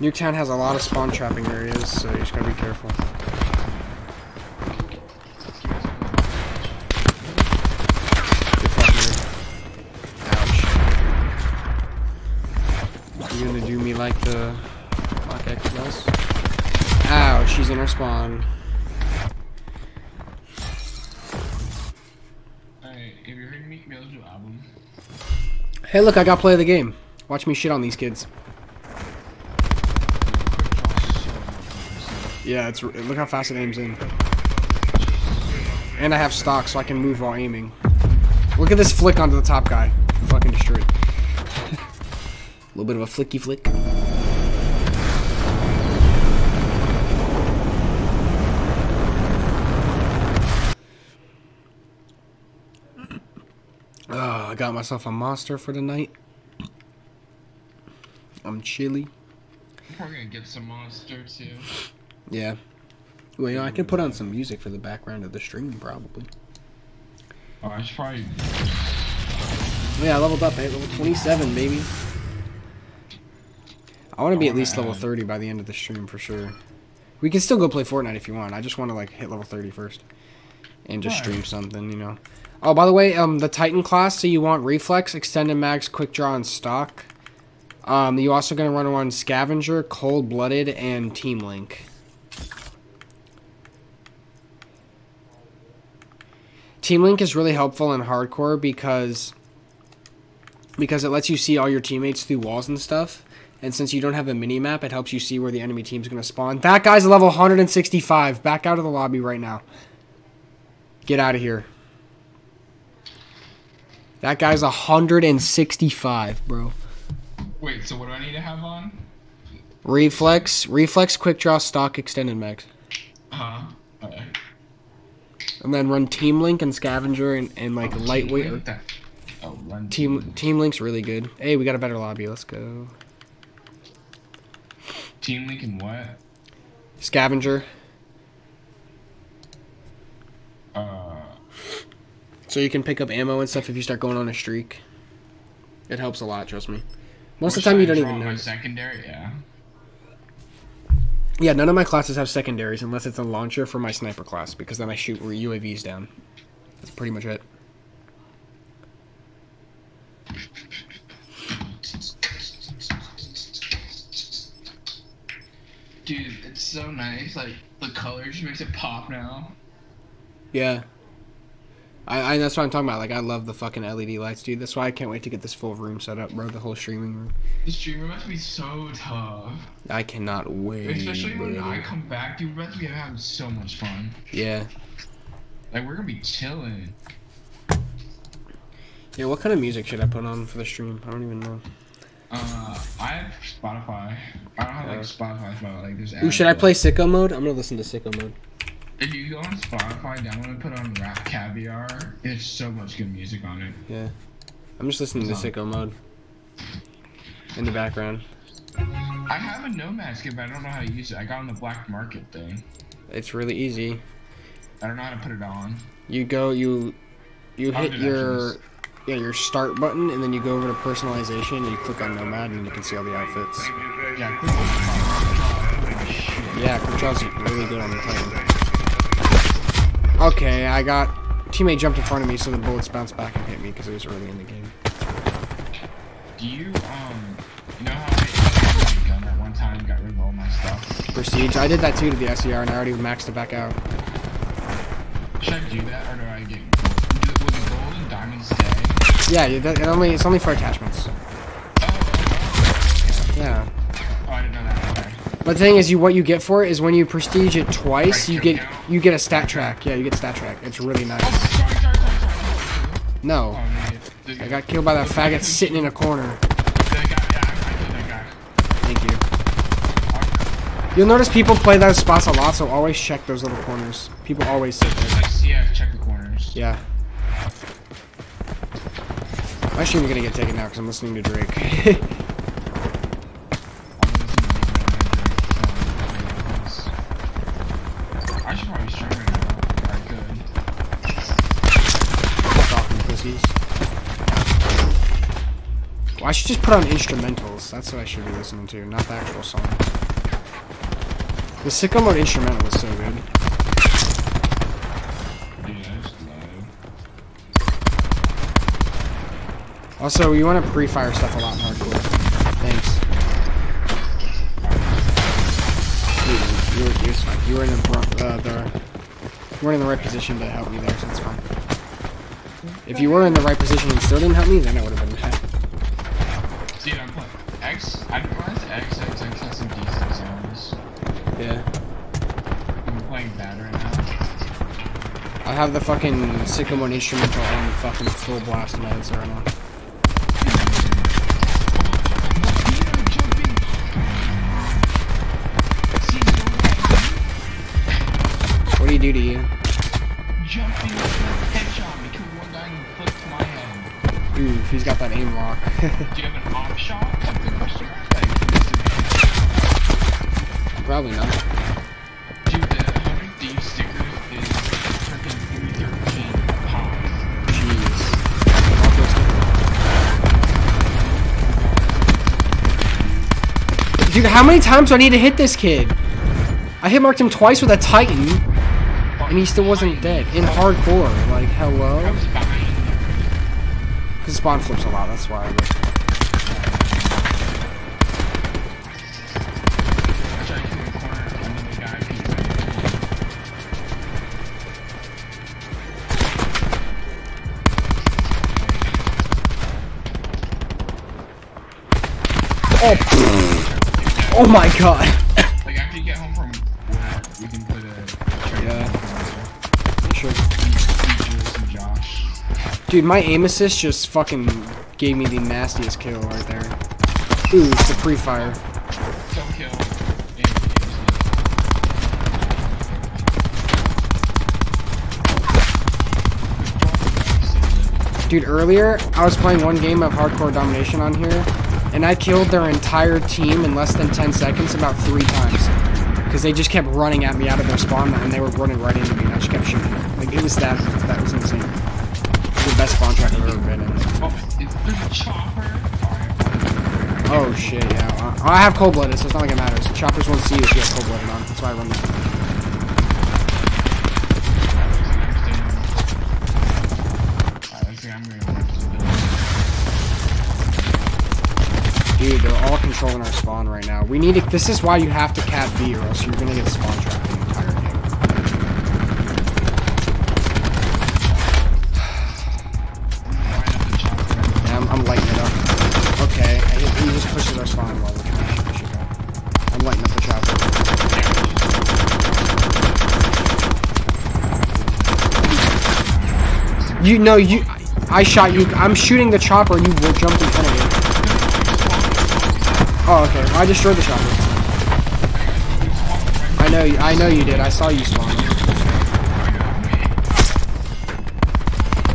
Nuketown has a lot of spawn trapping areas, so you just gotta be careful. Ouch. You gonna do me like the Lock X does? Ouch, she's in her spawn. Alright, if you're hearing me, album. Hey, look, I got play of the game. Watch me shit on these kids. Yeah, it's look how fast it aims in. And I have stock, so I can move while aiming. Look at this flick onto the top guy. Fucking destroyed. A little bit of a flicky flick. Oh, I got myself a monster for the night. I'm chilly. I'm probably gonna get some monster too. Yeah. Well, you know, I can put on some music for the background of the stream, probably. Oh, I should probably. Yeah, I leveled up. Hit level 27, baby. I want to be at least level 30 by the end of the stream for sure. We can still go play Fortnite if you want. I just want to like hit level 30 first, and just stream something, you know. Oh, by the way, um, the Titan class. So you want reflex, extended mags, quick draw, and stock. Um, you also gonna run around scavenger, cold blooded, and team link. Team Link is really helpful in hardcore because because it lets you see all your teammates through walls and stuff. And since you don't have a mini map, it helps you see where the enemy team's gonna spawn. That guy's level 165. Back out of the lobby right now. Get out of here. That guy's 165, bro. Wait, so what do I need to have on? Reflex, reflex, quick draw, stock, extended max, Uh huh. Okay. and then run Team Link and Scavenger and, and like Oh, lightweight. team link that. Oh, run team Team Link's really good. Hey, we got a better lobby. Let's go. Team link and what? Scavenger. Uh, So you can pick up ammo and stuff if you start going on a streak. It helps a lot, trust me. Most of the time you don't even know. Secondary, yeah. Yeah, none of my classes have secondaries unless it's a launcher for my sniper class because then I shoot UAVs down. That's pretty much it. Dude, it's so nice. Like the color just makes it pop now. Yeah. I, I that's what I'm talking about. Like I love the fucking LED lights, dude. That's why I can't wait to get this full room set up, bro. The whole streaming room. The stream room has to be so tough. I cannot wait. Especially when brother. I come back, dude, we're about to be having so much fun. Yeah. Like we're gonna be chilling. Yeah. What kind of music should I put on for the stream? I don't even know. Uh, I have Spotify. I don't have like Uh, Spotify, but like there's. Ooh, should I play sicko mode? I'm gonna listen to sicko mode. If you go on Spotify, download and put on Rap Caviar. There's so much good music on it. Yeah. I'm just listening to Huh. sicko mode. In the background. I have a Nomad skin, but I don't know how to use it. I got on the black market thing. It's really easy. I don't know how to put it on. You go, you, you I'll hit your, actions. yeah, your start button, and then you go over to personalization, and you click on Nomad, and you can see all the outfits. Yeah, click on the Holy shit. Yeah, really good on the Titan. Okay, I got teammate jumped in front of me, so the bullets bounced back and hit me because it was early in the game. Do you, um, you know how I gun at one time, got rid of all my stuff? Prestige, I did that too to the SER, and I already maxed it back out. Should I do that, or do I get? Will the gold and diamonds stay? Yeah, it only it's only for attachments. Oh, oh, oh, okay. Yeah. Oh, I didn't know that, okay. But the thing is, you what you get for it is when you prestige it twice, you get you get a stat track. Yeah, you get stat track. It's really nice. No, I'm an idiot. Did- I got killed by that faggot sitting in a corner. That guy, yeah, I I killed that guy. Thank you. You'll notice people play those spots a lot, so always check those little corners. People always sit there. like CF, check the corners. Yeah. My stream's gonna get taken now because I'm listening to Drake. I should probably stream right now. I could. Fucking pussies. Well, I should just put on instrumentals. That's what I should be listening to, not the actual song. The sicko mode instrumental is so good. I. Also, you want to pre-fire stuff a lot hardcore. Thanks. You, were, you, you were in the, uh, the you weren't in the right position to help me there, so it's fine. If you were in the right position and still didn't help me, then it would have been. Yeah. I'm playing bad right now. I have the fucking sicko mode instrumental on fucking full blast in my headset right now. What do you do to you? Jumping headshot me, killed one guy and flipped my head. Ooh, he's got that aim lock. Do you have an op shot? That's the question. Like, Probably not. dude, the 100 Thieves sticker is freaking 313 pop. Jeez. Dude, how many times do I need to hit this kid? I hit marked him twice with a Titan, and he still wasn't dead. In hardcore. Like, hello? I was behind. Because spawn flips a lot, that's why. Oh, my god. Like after you get home from work, we can put a Yeah. Sure. Josh. Dude, my aim assist just fucking gave me the nastiest kill right there. Ooh, it's the pre-fire. Don't kill. Dude, earlier, I was playing one game of Hardcore Domination on here, and I killed their entire team in less than 10 seconds about three times. Because they just kept running at me out of their spawn, and they were running right into me, and I just kept shooting. Like, it was that, that was insane. The best spawn trap I've ever been in. oh, shit, yeah. I have cold blooded, so it's not like it matters. The choppers won't see you if you have cold blooded on. That's why I run that. Controlling our spawn right now. We need to. This is why you have to cap B, or else you're gonna get spawn trapped the entire game. Yeah, I'm, I'm lighting it up. Okay, he, he just pushes our spawn while we're trying. I'm lighting up the chopper. You know, you. I shot you. I'm shooting the chopper. You will jump in front of me. Oh, okay. Well, I destroyed the chopper. I know. you- I know you did. I saw you spawn.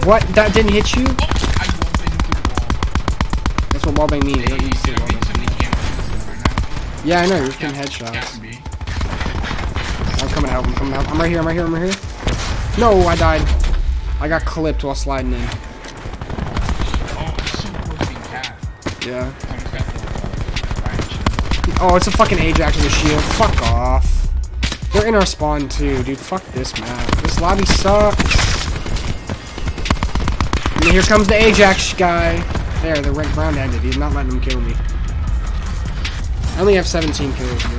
What? That didn't hit you? That's what wallbang means. Yeah, I know. You're getting headshots. I'm coming out. I'm coming out. I'm right here. I'm right here. I'm right here. No, I died. I got clipped while sliding in. Yeah. Oh, it's a fucking Ajax with a shield. Fuck off. They're in our spawn too, dude. Fuck this map. This lobby sucks. And here comes the Ajax guy. There, the red brown ended. He's not letting him kill me. I only have 17 kills, bro.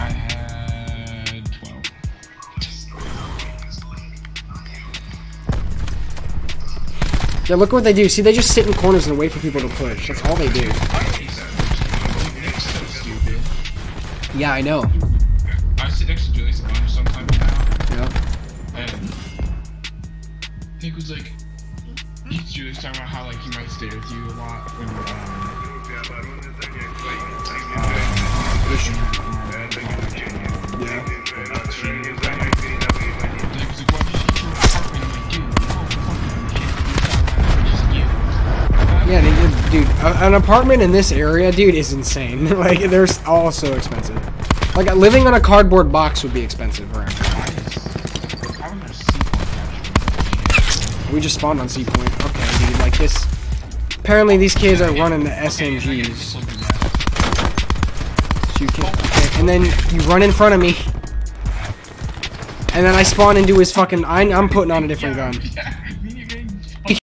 I had 12. Yeah, look what they do. See, they just sit in corners and wait for people to push. That's all they do. Yeah, I know. I sit next to Julius bunch sometimes now, Yeah. and Nick was like, Julius talking about how like he might stay with you a lot when um, Yeah, dude, an apartment in this area, dude, is insane. like, they're all so expensive. Like, living on a cardboard box would be expensive around. We just spawned on C point. Okay, dude, like this. Apparently, these kids are running the SMGs. So can, okay, and then you run in front of me. And then I spawn into his fucking. I, I'm putting on a different gun.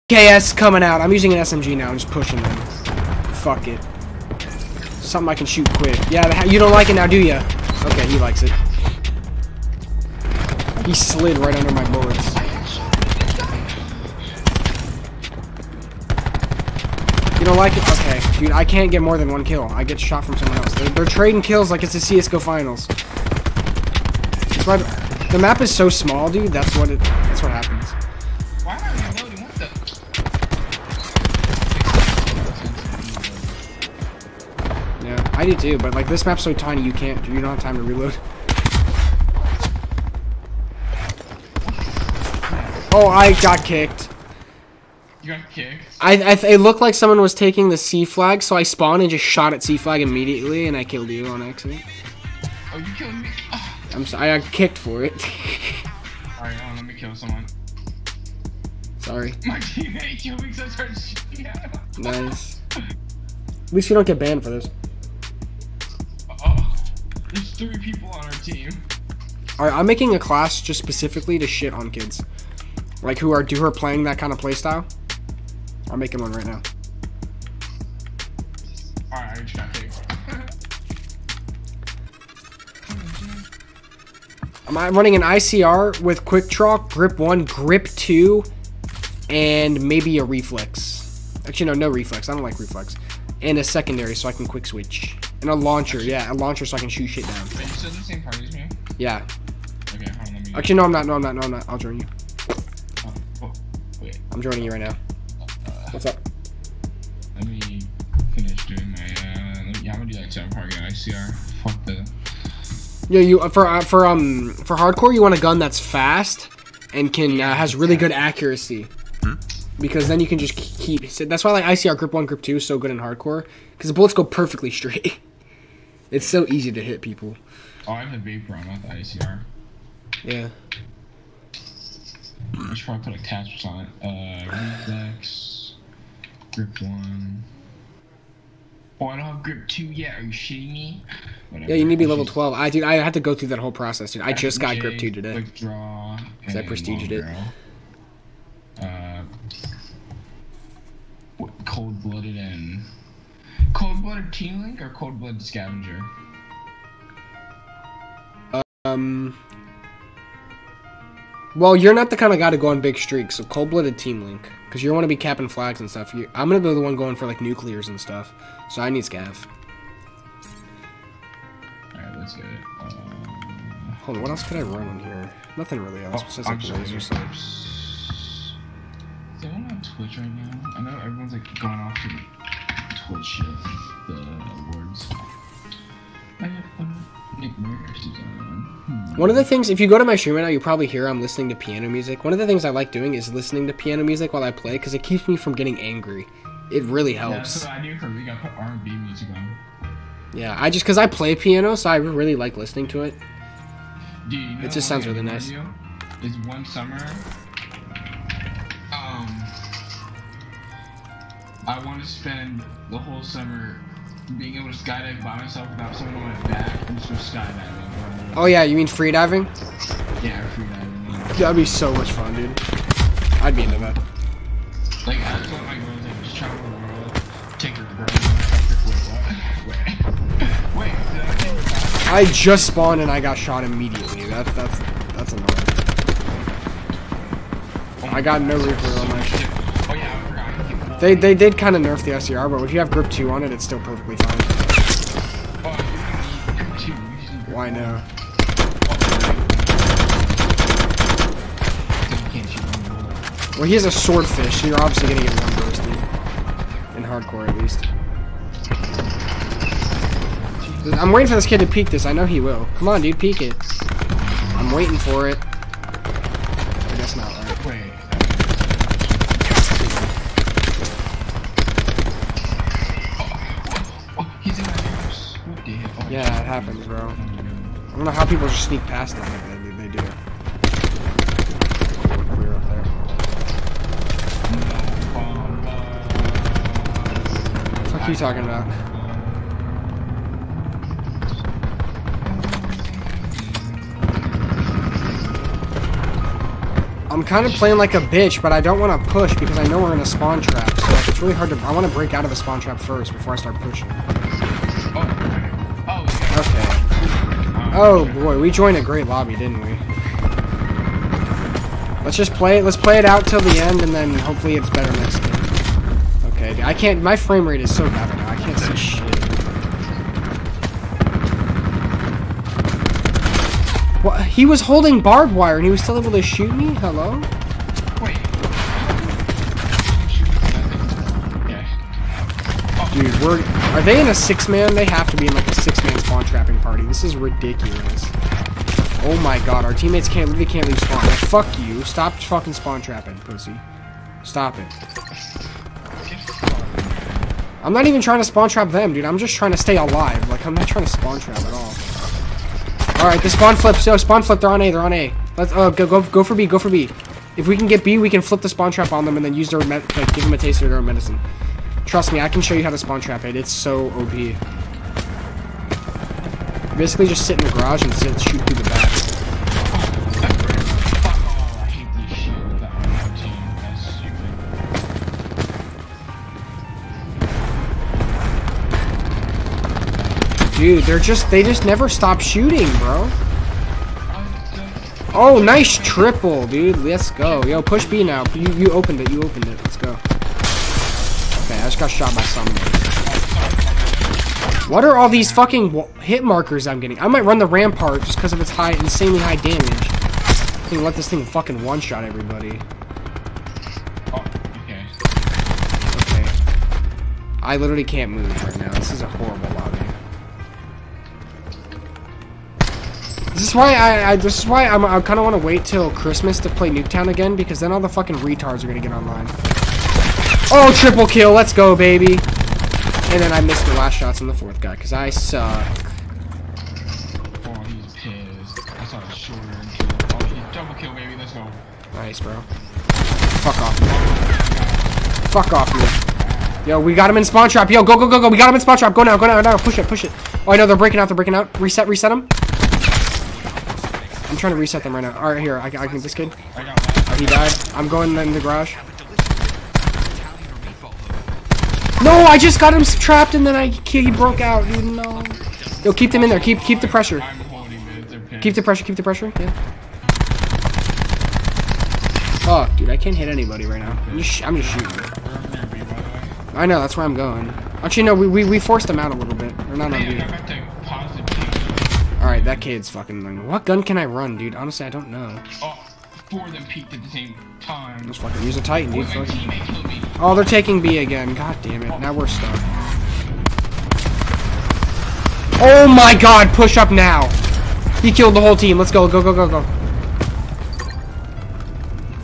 KS coming out. I'm using an SMG now. I'm just pushing them. Fuck it. Something I can shoot quick. Yeah, you don't like it now, do ya? Okay, he likes it. He slid right under my bullets. You don't like it? Okay. Dude, I can't get more than one kill. I get shot from someone else. They're, they're trading kills like it's a CSGO finals. The map is so small, dude. That's what it. That's what happens. I do too, but like this map's so tiny you can't, you don't have time to reload. Oh, I got kicked. You got kicked. I, I it looked like someone was taking the C flag, so I spawned and just shot at C flag immediately, and I killed you on accident. Oh, you killing me? Oh. I'm sorry, I got kicked for it. Alright, on, let me kill someone. sorry. My teammate killed me because I started shooting at him. Nice. At least you don't get banned for this. There's three people on our team. Alright, I'm making a class just specifically to shit on kids. Like who are who are playing that kind of playstyle. I'm making one right now. Alright, I just got kicked. I'm running an ICR with quick draw, grip one, grip two, and maybe a reflex. Actually, no, no reflex. I don't like reflex. And a secondary so I can quick switch. And a launcher, yeah, a launcher so I can shoot shit down. Are you still in the same party as me? Yeah. Okay, hold on, let me. Actually, no, I'm not. No, I'm not. No, I'm not. I'll join you. Oh, oh, wait, I'm joining you right now. uh, What's up? let me finish doing my. Uh, let me, yeah, I'm gonna do that seven part again. ICR. Fuck the. Yeah, you uh, for uh, for um for hardcore, you want a gun that's fast and can uh, has really good accuracy. Because then you can just keep. That's why like ICR grip one, grip two is so good in hardcore because the bullets go perfectly straight. It's so easy to hit people. Oh, I have the Vapr on, not the ICR. Yeah. I should probably put attachments on it. Uh, reflex, grip one. Oh, I don't have grip two yet. Are you shitting me? Whatever. Yeah, you need to be level 12. I dude, I had to go through that whole process, dude. I just got grip 2 today. Quick draw. 'Cause I prestiged it. Uh, cold blooded and cold blooded team link or cold blooded scavenger. Um Well, you're not the kind of guy to go on big streaks, so cold-blooded team link cuz you want to be capping flags and stuff. You, I'm going to be the one going for like nuclears and stuff. So I need scav. All right, let's get it. Uh, Hold on, what else could I run on here? Nothing really else oh, besides like laser sight. Is anyone on Twitch right now? I know everyone's like going off to The awards. I have fun. Nick Mercs is on. Hmm. One of the things, if you go to my stream right now, you probably hear I'm listening to piano music. One of the things I like doing is listening to piano music while I play because it keeps me from getting angry. It really Yeah, helps. what I do for got put R&B music on. Yeah, I just because I play piano, so I really like listening to it. Dude, you know It just sounds really nice. Is one summer, I want to spend the whole summer being able to skydive by myself without someone on my back and just go skydiving. Oh yeah, you mean freediving? Yeah, freediving. That'd be so much fun, dude. I'd be into that. Like, I just want my girls like just travel the world, take her girl. Wait, what? Wait, wait, I take her back? I just spawned and I got shot immediately. That that's that's annoying. Oh I got no reaper on my ship. They they did kind of nerf the SCR, but if you have grip two on it, it's still perfectly fine. Why no? Well, he has a swordfish, so you're obviously gonna get one bursted. In hardcore, at least. I'm waiting for this kid to peek this. I know he will. Come on, dude, peek it. I'm waiting for it. I guess not, happens, bro. I don't know how people just sneak past them, but they, they do. We're up there. What the fuck are you talking about? I'm kind of playing like a bitch, but I don't want to push because I know we're in a spawn trap. So it's really hard to. I want to break out of the spawn trap first before I start pushing. Oh boy, we joined a great lobby, didn't we? Let's just play it. Let's play it out till the end, and then hopefully it's better next game. Okay, I can't. My frame rate is so bad right now. I can't see shit. What? He was holding barbed wire, and he was still able to shoot me. Hello? Are they in a six man? They have to be in like a six man spawn trapping party. This is ridiculous. Oh my god, our teammates can't they can't leave spawn. Like, fuck you. Stop fucking spawn trapping, pussy. Stop it. I'm not even trying to spawn trap them, dude. I'm just trying to stay alive. Like I'm not trying to spawn trap at all. Alright, the spawn flips. Yo, spawn flip, they're on A, they're on A. Let's uh go go go for B, go for B. If we can get B, we can flip the spawn trap on them and then use their like give them a taste of their own medicine. Trust me, I can show you how to spawn trap it. It's so OP. Basically, just sit in the garage and sit, shoot through the back. Dude, they're just, they just never stop shooting, bro. Oh, nice triple, dude. Let's go. Yo, push B now. You, you opened it. You opened it. Let's go. I just got shot by someone. What are all these fucking hit markers I'm getting? I might run the rampart just because of its high, insanely high damage. I think let this thing fucking one-shot everybody. Oh, okay. Okay. I literally can't move right now. This is a horrible lobby. This is why I, I this is why I'm, I kind of want to wait till Christmas to play Nuketown again because then all the fucking retards are gonna get online. Oh, triple kill! Let's go, baby! And then I missed the last shots on the fourth guy because I suck. Oh, he's pissed. I saw a shorter kill. Oh, double kill, baby. Let's go. Nice, bro. Fuck off me. Fuck off me. Yo, we got him in spawn trap. Yo, go, go, go, go. We got him in spawn trap. Go now, go now, now. Push it, push it. Oh, I know they're breaking out. They're breaking out. Reset, reset them. I'm trying to reset them right now. All right, here. I, I can this kid. I got. Oh, he died. I'm going in the garage. No, I just got him trapped and then I he broke out. Dude, no. Yo, keep them in there. Keep keep the pressure. Keep the pressure. Keep the pressure. Yeah. Oh, dude, I can't hit anybody right now. I'm just, I'm just shooting. B. I know. That's where I'm going. Actually, no. We we, we forced them out a little bit. Or not on Hey, me. I got back to positive peak. All right, that kid's fucking. What gun can I run, dude? Honestly, I don't know. Four of them peaked at the same time. Let's fucking use a Titan, dude. my Fuck. teammate killed me. Oh, they're taking B again. God damn it. Now we're stuck. Oh my god, push up now. He killed the whole team. Let's go, go, go, go, go.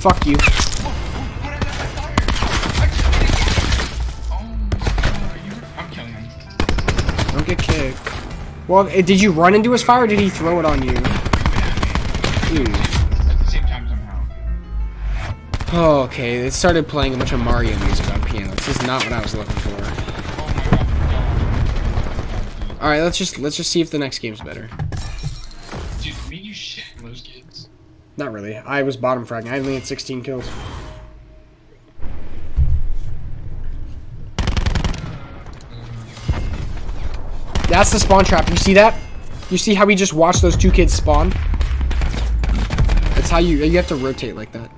Fuck you. I not fire? I just Oh my god, you I'm killing him. Don't get kicked. Well, eh, did you run into his fire or did he throw it on you? Dude. Oh, okay. It started playing a bunch of Mario music on piano. This is not what I was looking for. Alright, let's just let's just see if the next game's better. Dude, me you shit on those kids. Not really. I was bottom fragging. I only had 16 kills. That's the spawn trap. You see that? You see how we just watched those two kids spawn? That's how you you have to rotate like that.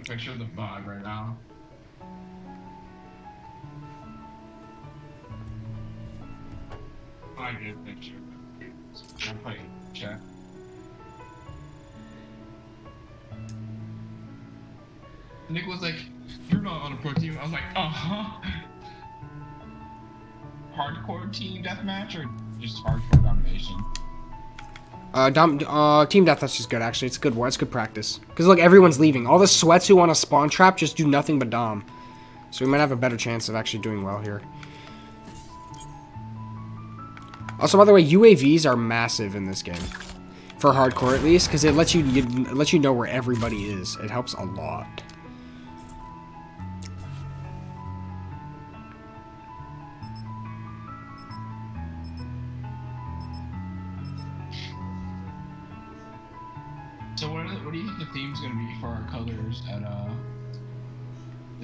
A picture of the bug right now. I get a picture. I'll. Nick was like, "You're not on a pro team." I was like, "Uh huh." Hardcore team deathmatch or just hardcore domination? Uh, dom, uh, team death deathmatch is good actually. It's good. war. It's good practice. Cause look, everyone's leaving. All the sweats who want a spawn trap just do nothing but dom. So we might have a better chance of actually doing well here. Also, by the way, UAVs are massive in this game, for hardcore at least, because it lets you it lets you know where everybody is. It helps a lot.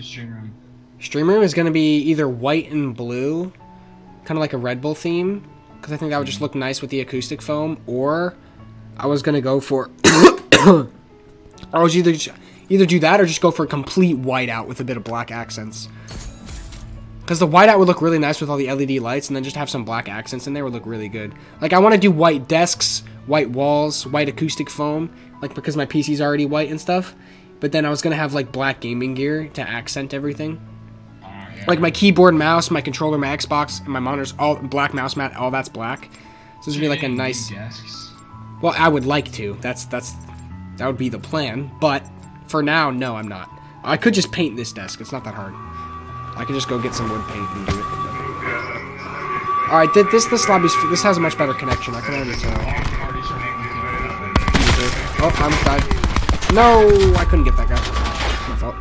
Stream room? Stream room is going to be either white and blue, kind of like a Red Bull theme, because I think that would just look nice with the acoustic foam. Or I was going to go for, I was either either do that or just go for a complete whiteout with a bit of black accents. Because the whiteout would look really nice with all the LED lights, and then just have some black accents in there would look really good. Like I want to do white desks, white walls, white acoustic foam, like because my PC's already white and stuff. But then I was gonna have like black gaming gear to accent everything. Uh, yeah. Like my keyboard, mouse, my controller, my Xbox, and my monitors, all black mouse mat, all that's black. So this would be like a nice. desks. Well, I would like to. That's that's that would be the plan. But for now, no, I'm not. I could just paint this desk. It's not that hard. I could just go get some wood paint and do it. All right, th- this this lobby's this has a much better connection. I can already tell. All parties are making Oh, I'm died. No, I couldn't get that guy. My fault.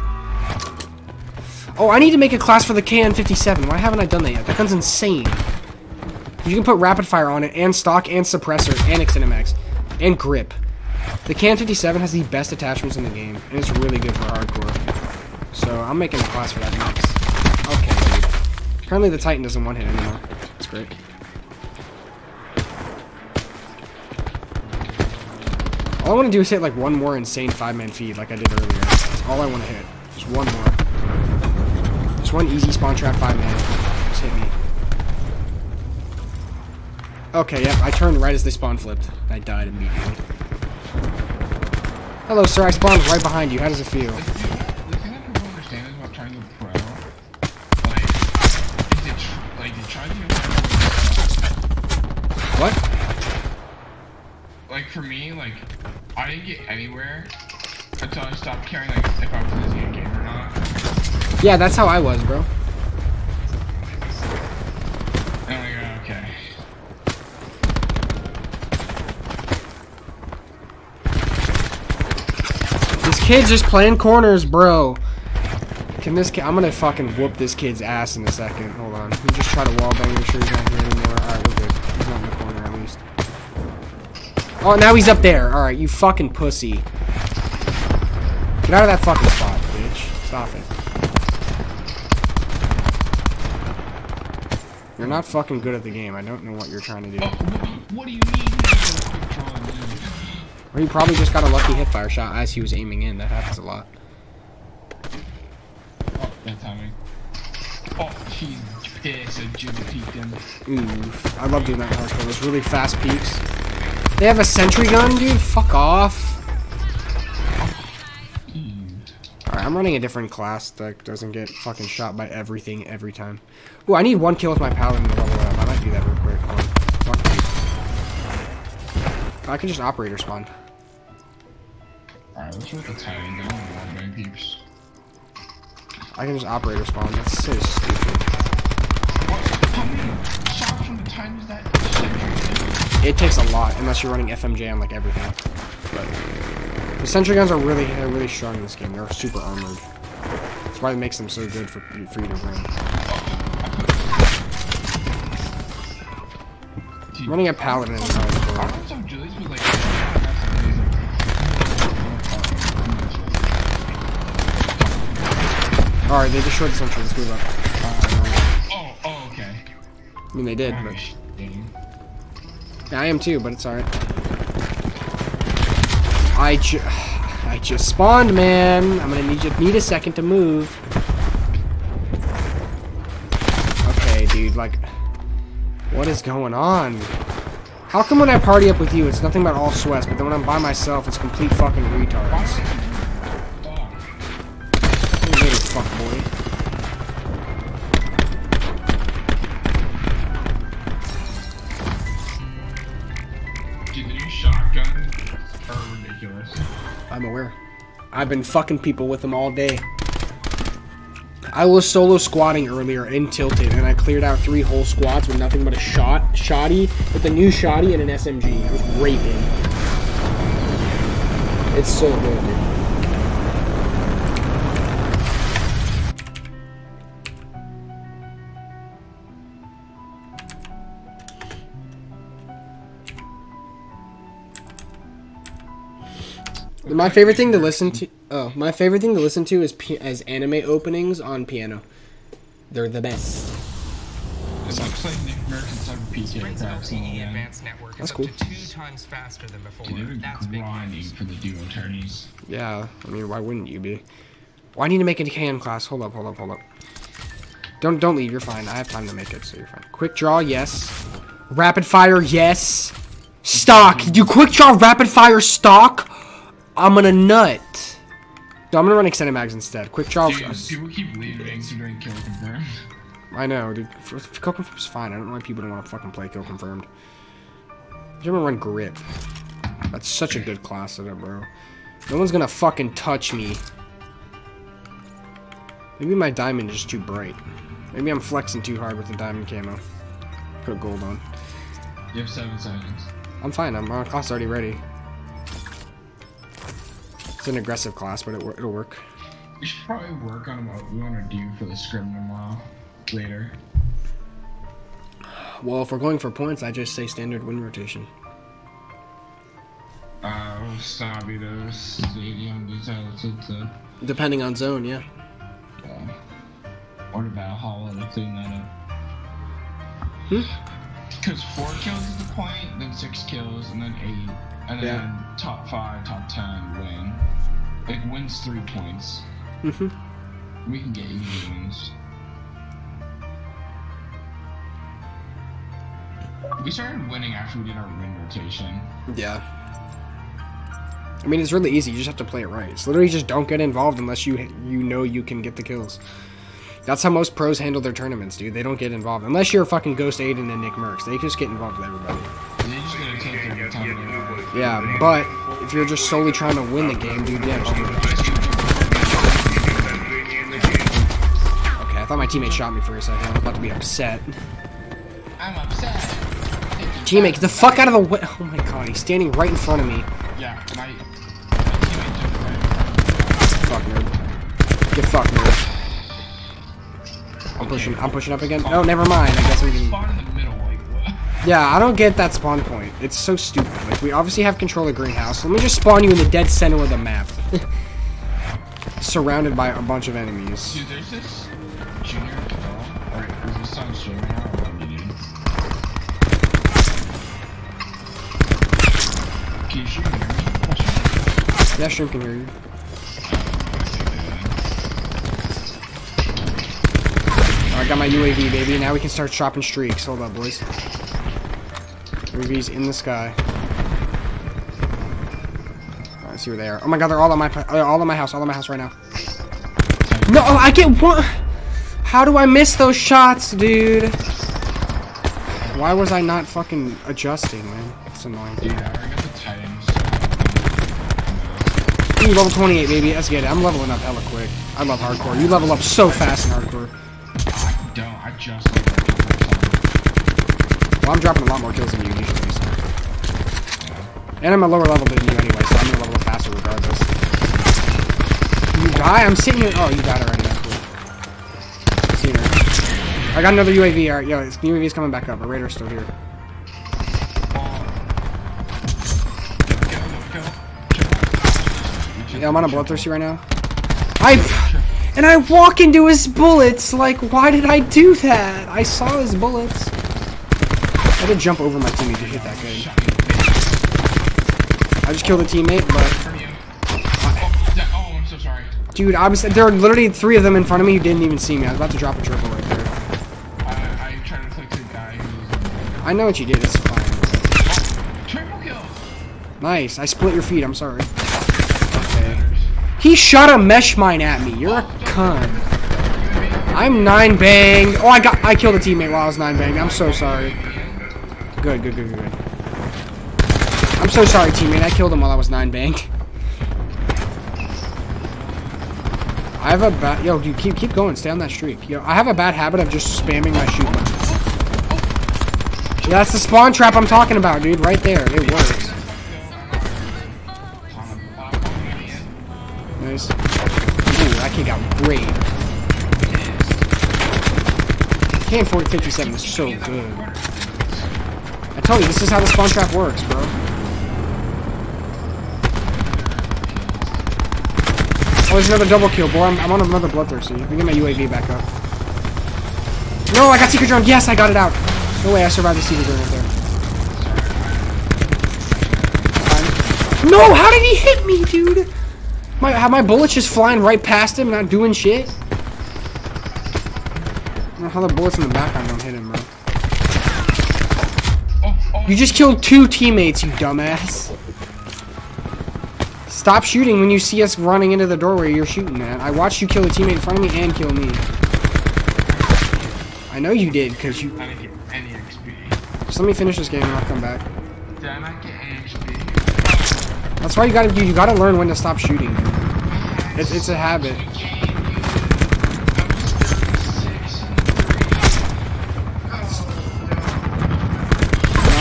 Oh, I need to make a class for the KN57. Why haven't I done that yet? That gun's insane. You can put rapid fire on it, and stock, and suppressor, and Cinemax, and grip. The KN57 has the best attachments in the game, and it's really good for hardcore. So I'm making a class for that next. Okay. Apparently the Titan doesn't one hit anymore. That's great. All I want to do is hit like one more insane five-man feed like I did earlier. That's all I want to hit. Just one more. Just one easy spawn trap five-man. Just hit me. Okay, yep, I turned right as they spawn flipped. I died immediately. Hello, sir. I spawned right behind you. How does it feel? The thing that people understand is about trying to pro. Like, is it tr- like you try to What? for me, like, I didn't get anywhere until I stopped caring, like, if I was losing a game or not. Yeah, that's how I was, bro. Oh, this kid's just playing corners, bro. Can this kid? I'm gonna fucking whoop this kid's ass in a second. Hold on. Let me just try to wallbang. Make sure he's not here anymore. All right, we're good. Oh, now he's up there. All right, you fucking pussy. Get out of that fucking spot, bitch. Stop it. You're not fucking good at the game. I don't know what you're trying to do. Oh, what, do you mean? he has a quick draw lead? Or he probably just got a lucky hip fire shot as he was aiming in. That happens a lot. Oh, that timing. Oh, pissed. I Jimmy peeked him. Oof. I love doing that hardcore. Those really fast peaks. They have a sentry gun, dude? Fuck off. Alright, I'm running a different class that doesn't get fucking shot by everything every time. Ooh, I need one kill with my paladin to level up. I might do that real quick. Hold on. Fuck you. I can just operator spawn. Alright, let's work the timing down and wall bang peeps. I can just operator spawn. That's so stupid. What? How many shots from the time is that sentry? It takes a lot, unless you're running FMJ on like everything. But the sentry guns are really, they're really strong in this game. They're super armored. That's why it makes them so good for, for you to run. Running a paladin is I hardcore. want some Julius with like. Alright, they destroyed the sentry. Let's move up. Oh, oh, okay. I mean, they did, but. I am too. But it's alright. I ju I just spawned, man. I'm gonna need you need a second to move. Okay, dude. Like, what is going on? How come when I party up with you, it's nothing but all sweats, but then when I'm by myself, it's complete fucking retards? I've been fucking people with them all day. I was solo squatting earlier in Tilted, and I cleared out three whole squads with nothing but a shot, shoddy, with a new shoddy and an SMG. It was raping. It's so good, dude. My favorite thing to listen to. Oh, my favorite thing to listen to is as anime openings on piano. They're the best. It's like playing Nick Merchant's on PK Sprint's all LTE advanced network That's cool. two times faster than before. Dude, they're That's grinding news. for the duo attorneys. Yeah, I mean, why wouldn't you be? Well, I need to make a can class. Hold up, hold up, hold up. Don't don't leave. You're fine. I have time to make it, so you're fine. Quick draw, yes. Rapid fire, yes. Stock. Do quick draw, rapid fire, stock. I'm gonna nut. No, I'm gonna run extended mags instead. Quick charge. Dude, people keep leaving so during kill confirmed. I know, dude. F- f- Kill confirmed's fine. I don't know why people don't want to fucking play kill confirmed. You ever run grip? That's such a good class setup, bro. No one's gonna fucking touch me. Maybe my diamond is just too bright. Maybe I'm flexing too hard with the diamond camo. Put a gold on. You have seven seconds. I'm fine. I'm, my class already ready. It's an aggressive class, but it, wor- it'll work. We should probably work on what we want to do for the scrim tomorrow. Later. Well, if we're going for points, I just say standard win rotation. Uh, Sabido Stadium, these are the, Depending on zone, yeah. uh, or the Valhalla to clean that up. Hmm? Because four kills is the point, then six kills, and then eight, and then Yeah. top five, top ten win. It wins three points. hmm We can get easy wins. We started winning after we did our win rotation. Yeah. I mean, it's really easy. You just have to play it right. It's literally just don't get involved unless you you know you can get the kills. That's how most pros handle their tournaments, dude. They don't get involved unless you're a fucking Ghost Aydan and Nick Mercs. They just get involved with everybody. They just gotta take every time they are. Yeah, but if you're just solely trying to win the game, dude, yeah. Just do it. Okay, I thought my teammate shot me for a second. I'm about to be upset. I'm upset. Teammate, get the fuck out of the way. Oh my god, he's standing right in front of me. Yeah, my, my teammate jumped right in front of fucked, nerd. Get fucked. I'm pushing. I'm pushing up again. No, never mind. I guess I'm getting. Spawn in the middle, like what? Yeah, I don't get that spawn point. It's so stupid. Like we obviously have control of the greenhouse. Let me just spawn you in the dead center of the map, surrounded by a bunch of enemies. Dude, there's this junior girl, or this on stream right now, or what you doing? Can you shoot me? Watch it. Yeah, stream can hear you. Alright, got my UAV, baby. Now we can start chopping streaks. Hold up, boys. UAV's in the sky. Alright, let's see where they are. Oh my god, they're all on my uh, all on my house, all on my house right now. No, oh, I get one. How do I miss those shots, dude? Why was I not fucking adjusting, man? It's annoying. Dude, I got the Titans. Ooh, level 28, baby. Let's get it. I'm leveling up hella quick. I love hardcore. You level up so fast in hardcore. I don't, I just like that. Well, I'm dropping a lot more kills than you usually, so. And I'm a lower level than you anyway, so I'm gonna level faster regardless. You die? I'm sitting here. Oh, you got it already. That's cool. Her. I got another UAV. Alright, yo, this UAV is coming back up. Our Raider's still here. Yeah, I'm on a bloodthirsty right now. I and I walk into his bullets. Like, why did I do that? I saw his bullets. I to jump over my teammate to hit that guy. I just killed a teammate, but Oh, I'm so sorry. dude, I was there are literally three of them in front of me who didn't even see me. I was about to drop a triple right there. I, I tried to click the guy I know what you did. It's fine. triple kill. Nice. I split your feet. I'm sorry. Okay. He shot a mesh mine at me. You're a I'm nine banged. Oh, I got. I killed a teammate while I was nine banged. I'm so sorry. Good, good, good, good. I'm so sorry, teammate. I killed him while I was nine banged. I have a bad. Yo, dude, keep keep going. Stay on that streak. Yo, I have a bad habit of just spamming my shoot. Yeah, that's the spawn trap I'm talking about, dude. Right there. It works. Kid got great. KM4057 is so good. I told you, this is how the spawn trap works, bro. Oh, there's another double kill, boy. I'm, I'm on another bloodthirsty. Let me get my UAV back up. No, I got secret drone. Yes, I got it out. No way, I survived the secret drone right there. No, how did he hit me, dude? My my bullets just flying right past him, not doing shit. I don't know how the bullets in the background don't hit him, bro. Oh, oh, You just killed two teammates, you dumbass. Stop shooting when you see us running into the doorway you're shooting at. I watched you kill a teammate in front of me and kill me. I know you did, because you... I didn't get any XP. Just let me finish this game and I'll come back. That's why you gotta do. You gotta learn when to stop shooting. It's it's a habit. No,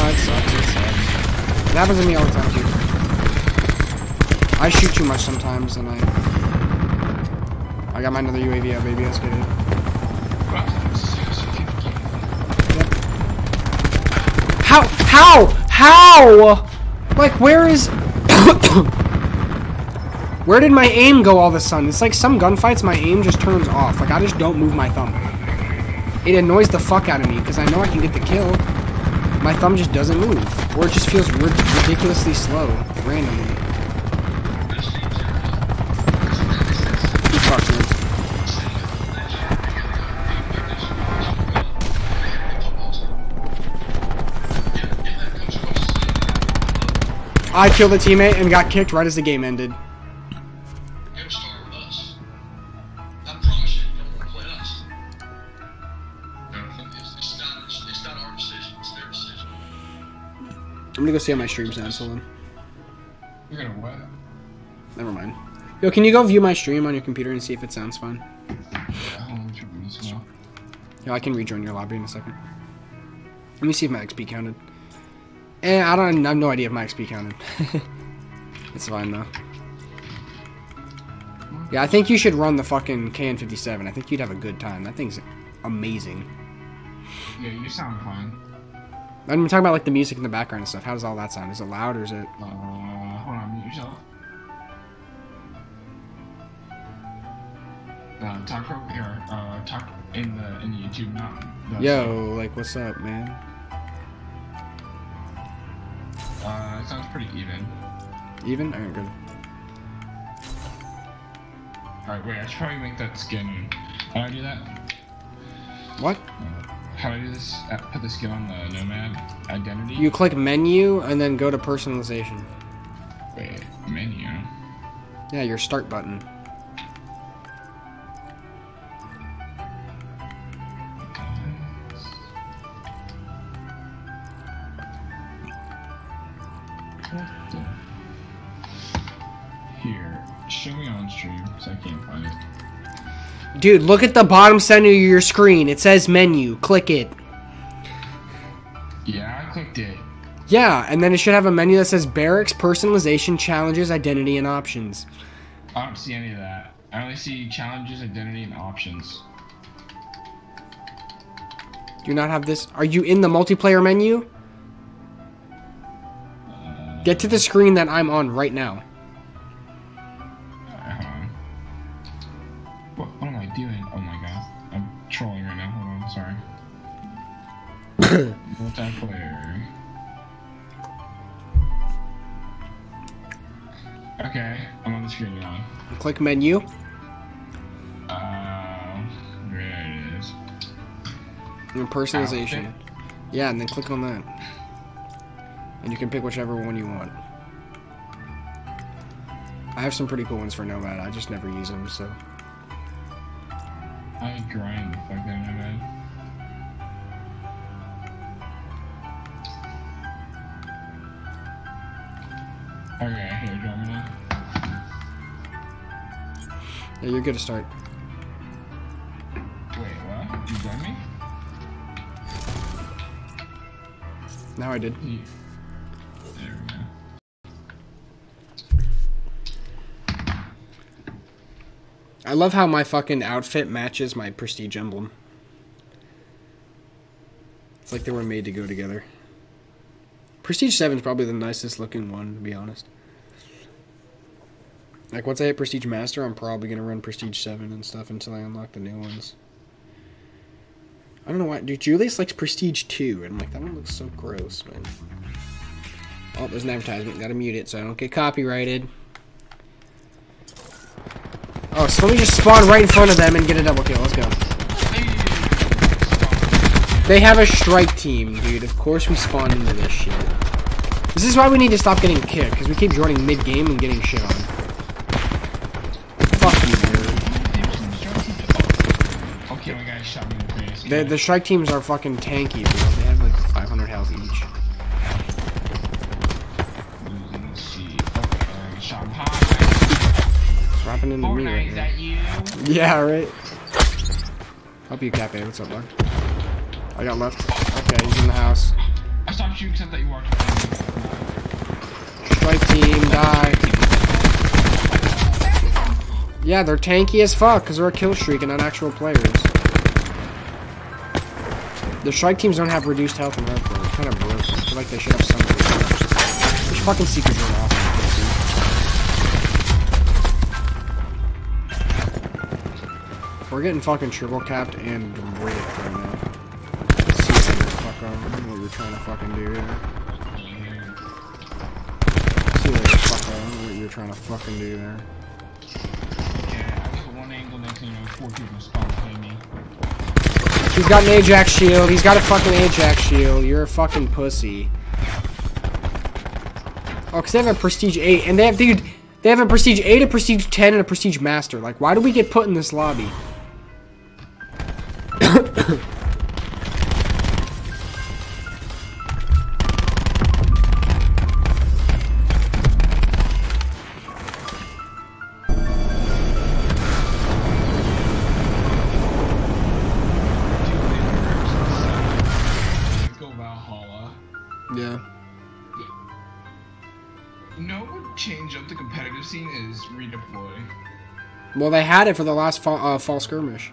it sucks. It sucks. It happens to me all the time too. I shoot too much sometimes, and I I got my another UAV out, baby. Let's get it. How? How? How? Like, where is... where did my aim go all of a sudden? It's like some gunfights, my aim just turns off. Like, I just don't move my thumb. It annoys the fuck out of me, because I know I can get the kill. My thumb just doesn't move. Or it just feels ridiculously slow, randomly. I killed a teammate and got kicked right as the game ended. It'll start with us. I promise you, don't want to play us. It's, it's not. It's, it's not our decision. It's their decision. I'm gonna go see how my stream sounds, hold on. You're gonna what? Never mind. Yo, can you go view my stream on your computer and see if it sounds fine? Hold on, let me try this now. Yo, I can rejoin your lobby in a second. Let me see if my XP counted. Eh, I don't I have no idea if my XP counted. it's fine though. Yeah, I think you should run the fucking KN57. I think you'd have a good time. That thing's amazing. Yeah, you sound fine. I'm talking about like the music in the background and stuff. How does all that sound? Is it loud or is it? Uh, hold on, mute yourself. Uh, talk over here. Uh, talk in the in the YouTube. The Yo, like what's up, man? Uh, it sounds pretty even. Even? Alright, good. Alright, wait, I should probably make that skin. How do I do that? What? How do I do this? Uh, put the skin on the Nomad identity? You click menu and then go to personalization. Wait, menu. Yeah, your start button. Dude, look at the bottom center of your screen. It says menu. Click it. Yeah, I clicked it. Yeah, and then it should have a menu that says barracks, personalization, challenges, identity, and options. I don't see any of that. I only see challenges, identity, and options. Do you not have this? Are you in the multiplayer menu? Uh, Get to the screen that I'm on right now. Multiplayer. Okay, I'm on the screen now. Click menu. Uh, there it is. And personalization. Outfit? Yeah, and then click on that. And you can pick whichever one you want. I have some pretty cool ones for Nomad. I just never use them, so. I grind the fuck out of Nomad. Okay, here, you want me? Yeah, you're good to start. Wait, what? You got me? Now I did. You- There we go. I love how my fucking outfit matches my prestige emblem. It's like they were made to go together. Prestige 7 is probably the nicest looking one, to be honest. Like, once I hit Prestige Master, I'm probably going to run Prestige 7 and stuff until I unlock the new ones. I don't know why. Dude, Julius likes Prestige 2, and I'm like, that one looks so gross, man. Oh, there's an advertisement. Gotta mute it so I don't get copyrighted. Oh, so let me just spawn right in front of them and get a double kill. Let's go. They have a strike team, dude. Of course we spawned into this shit. This is why we need to stop getting kicked, because we keep joining mid-game and getting shit on. Fuck you, dude. Okay, guy shot me in the face. The, the strike teams are fucking tanky, bro. They have like 500 health each. Let's see. Okay, shot him high. Dropping into me Fortnite, right is here. you? Yeah, right. Help you, Cafe. What's up, bud? I got left. Okay, he's in the house. I stopped shooting except that you walked. Strike team, die. Yeah, they're tanky as fuck because they're a kill streak and not actual players. The strike teams don't have reduced health and hardcore. It's kind of broken. I feel like they should have something. Which fucking secret door off. We're getting fucking triple capped and raped right now. On what you're trying to fucking do here. See what the fuck on what you're trying to fucking do there. Okay, I got one angle next thing you know, four people spawn behind me. He's got an Ajax shield. He's got a fucking Ajax shield. You're a fucking pussy. Oh, because they have a Prestige 8. And they have, dude, they have a Prestige 8, a Prestige 10, and a Prestige Master. Like, why do we get put in this lobby? Well, they had it for the last fall, uh, fall skirmish.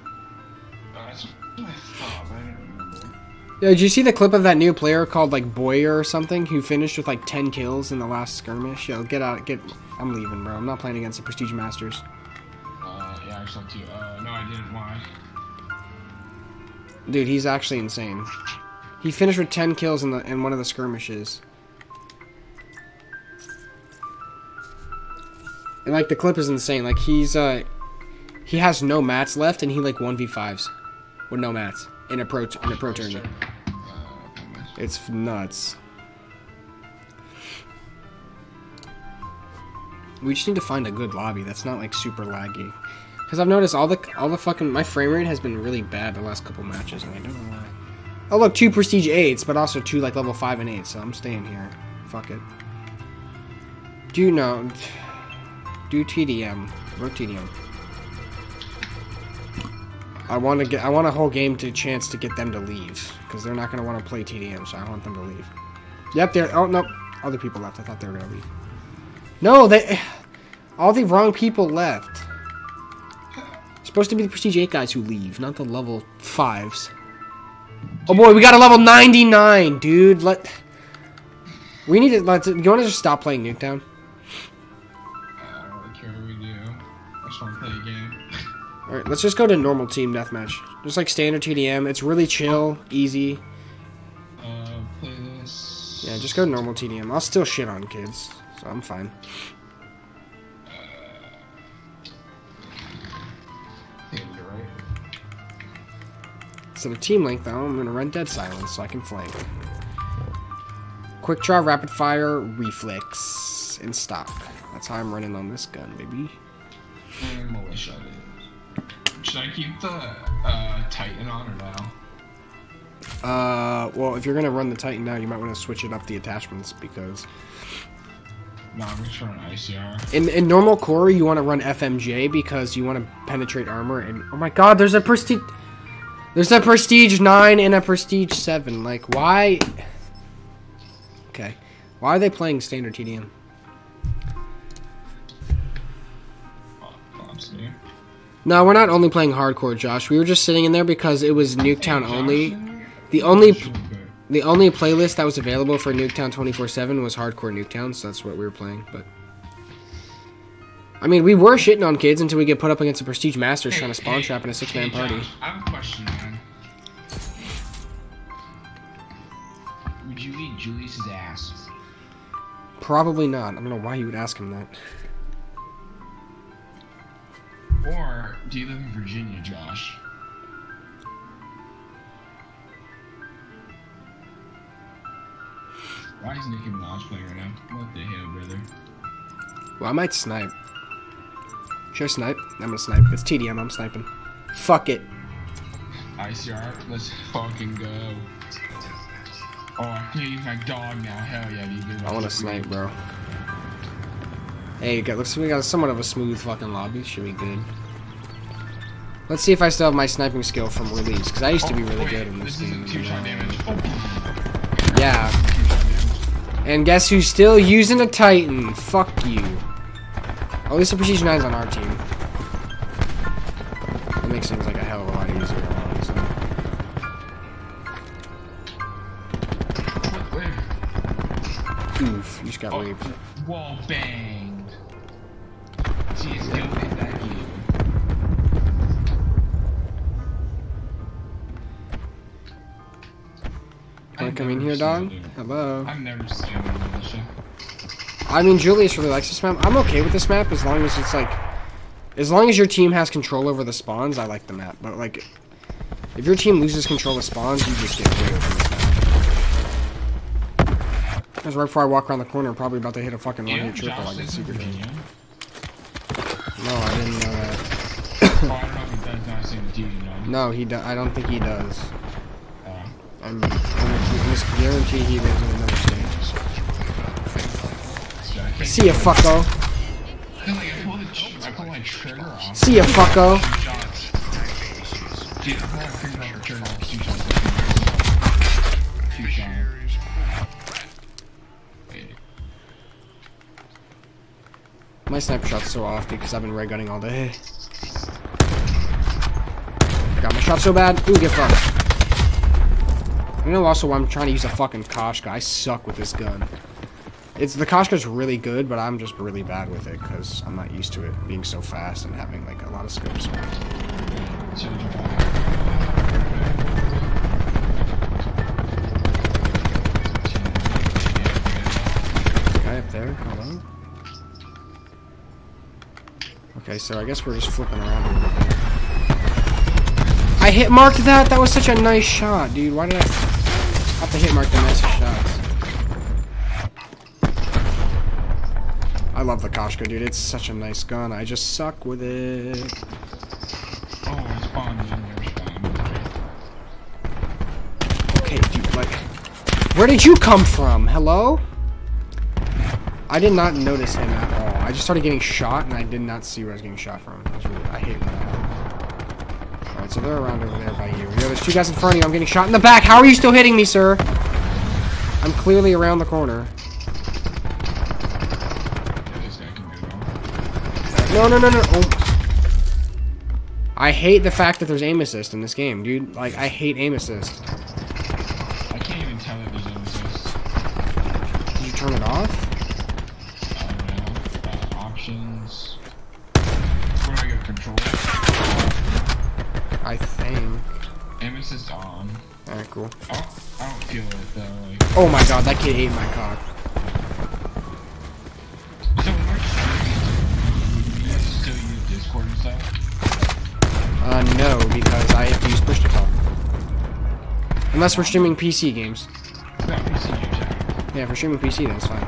That's what I thought, but I didn't. Yeah, did you see the clip of that new player called like Boyer or something who finished with like 10 kills in the last skirmish? Yo, get out, get. I'm leaving, bro. I'm not playing against the Prestige Masters. Uh, yeah, I saw too. Uh, no, I didn't. Why? Dude, he's actually insane. He finished with 10 kills in the in one of the skirmishes. And like the clip is insane. Like he's uh he has no mats left and he like 1v5s with no mats in a pro in a pro tournament. It's nuts. We just need to find a good lobby that's not like super laggy. Cause I've noticed all the all the fucking my frame rate has been really bad the last couple matches and I don't know why. Oh look, two prestige eights, but also two like level five and eight, so I'm staying here. Fuck it. Do you know? Do TDM. Work TDM. I want to get. I want a whole game to chance to get them to leave because they're not going to want to play TDM. So I want them to leave. Yep. They're. Oh no. Other people left. I thought they were going to leave. No, they. All the wrong people left. Supposed to be the prestige eight guys who leave, not the level fives. Oh boy, we got a level ninety nine, dude. Let. We need to. Let's. You want to just stop playing Nuketown? All right, let's just go to normal team deathmatch. Just like standard TDM. It's really chill, easy. Uh, play this. Yeah, just go to normal TDM. I'll still shit on kids, so I'm fine. I think you're right. So the team link though, I'm gonna run dead silence so I can flank. Quick draw, rapid fire, reflex, and stock. That's how I'm running on this gun, baby. And militia. Should I keep the uh, Titan on or no? Uh, well, if you're gonna run the Titan now, you might want to switch it up the attachments because No, I'm just running ICR. in in normal core you want to run FMJ because you want to penetrate armor. And oh my God, there's a prestige, there's a prestige nine and a prestige seven. Like why? Okay, why are they playing standard TDM? No, we're not only playing hardcore, Josh. We were just sitting in there because it was Nuketown only. The only the only playlist that was available for Nuketown 24/7 was hardcore Nuketown, so that's what we were playing. But I mean, we were shitting on kids until we get put up against a prestige masters trying to spawn trap in a six man hey, party. Josh, I have a question, man. Would you eat Julius's ass? Probably not. I don't know why you would ask him that. Or do you live in Virginia, Josh? Why is Nicki Minaj playing right now? What the hell, brother? Well, I might snipe. Should I snipe? I'm gonna snipe. It's TDM. I'm sniping. Fuck it. ICR, let's fucking go. Oh, I can use my dog now. Hell yeah, dude. I want to snipe, bro. Hey, got, looks like we got somewhat of a smooth fucking lobby. Should be good. Let's see if I still have my sniping skill from release, because I used to be really good in this game. Yeah, and guess who's still using a Titan? Fuck you. At least the Prestige 9's on our team. That makes things like a hell of a lot easier. Oof, you just got Oh, raped. wall banged. Jeez, go hit you. Wanna come in here, dog? Hello. I've never seen militia. I mean, Julius really likes this map. I'm okay with this map as long as it's like, as long as your team has control over the spawns. I like the map, but like, if your team loses control of spawns, you just get killed. That's right before I walk around the corner, probably about to hit a fucking one-hit triple like a lives. Virginia. No, I didn't know that. Don't know he does not seem to you know. No, he. Do- I don't think he does. Uh, I'm. I'm almost guarantee he lives in another state. so I can't See ya, fucko. Cause like I pull the tr- I pull my trigger off. See ya, fucko. Two. Dude, I pull my trigger off the trigger off two shots. Two shots. My sniper shot's so off because I've been ray gunning all day. Got my shot so bad. Ooh, get fucked. You know also why I'm trying to use a fucking Koshka. I suck with this gun. It's The Koshka's really good, but I'm just really bad with it because I'm not used to it being so fast and having like a lot of scopes. Okay, so I guess we're just flipping around a little bit. I hit marked that. That was such a nice shot, dude. Why did I have to hit mark the nice shots? I love the Koshka, dude. It's such a nice gun. I just suck with it. Oh, in. Okay, dude, like, where did you come from? Hello? I did not notice him at. I just started getting shot, and I did not see where I was getting shot from. Really, I hate that. Alright, so they're around over there by you. Yeah, there's two guys in front of you. I'm getting shot in the back. How are you still hitting me, sir? I'm clearly around the corner. No, no, no, no. Oh. I hate the fact that there's aim assist in this game, dude. Like, I hate aim assist. Kid ate my cock. so still use Discord and stuff? Uh, no, because I have to use push to talk. Unless we're streaming PC games. No, PC games, yeah. Yeah, if streaming PC, then it's fine.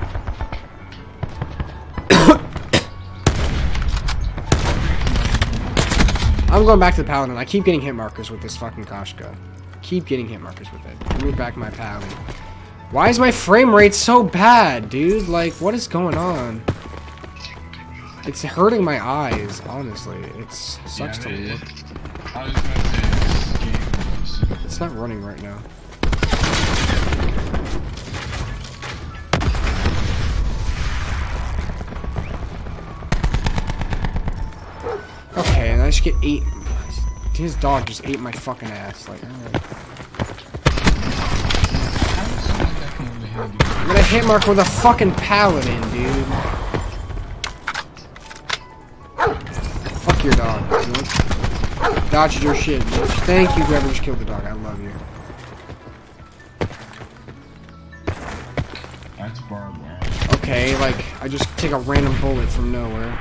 I'm going back to the Paladin. I keep getting hit markers with this fucking Koshka. Keep getting hit markers with it. Move back my Paladin. Why is my frame rate so bad, dude? Like, what is going on? It's hurting my eyes, honestly. It sucks Yeah, to it- look. I was about to say this game is It's not running right now. Okay, and I just get eight. His dog just ate my fucking ass. Like, I'm gonna hit mark with a fucking paladin, dude. Fuck your dog. Bitch. Dodged your shit, bitch. Thank you, whoever just killed the dog. I love you. That's barbed wire. Okay, like, I just take a random bullet from nowhere.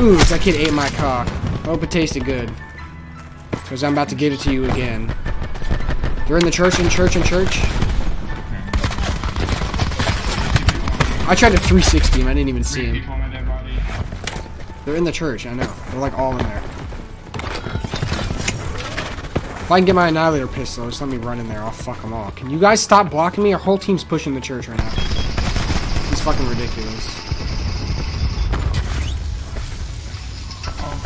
Ooh, that kid ate my cock. I hope it tasted good. Because I'm about to give it to you again. You're in the church, in church, in church. I tried to 360 him, I didn't even see him. people on my dead body. They're in the church, I know. They're like all in there. If I can get my Annihilator pistol, just let me run in there, I'll fuck them all. Can you guys stop blocking me? Our whole team's pushing the church right now. It's fucking ridiculous.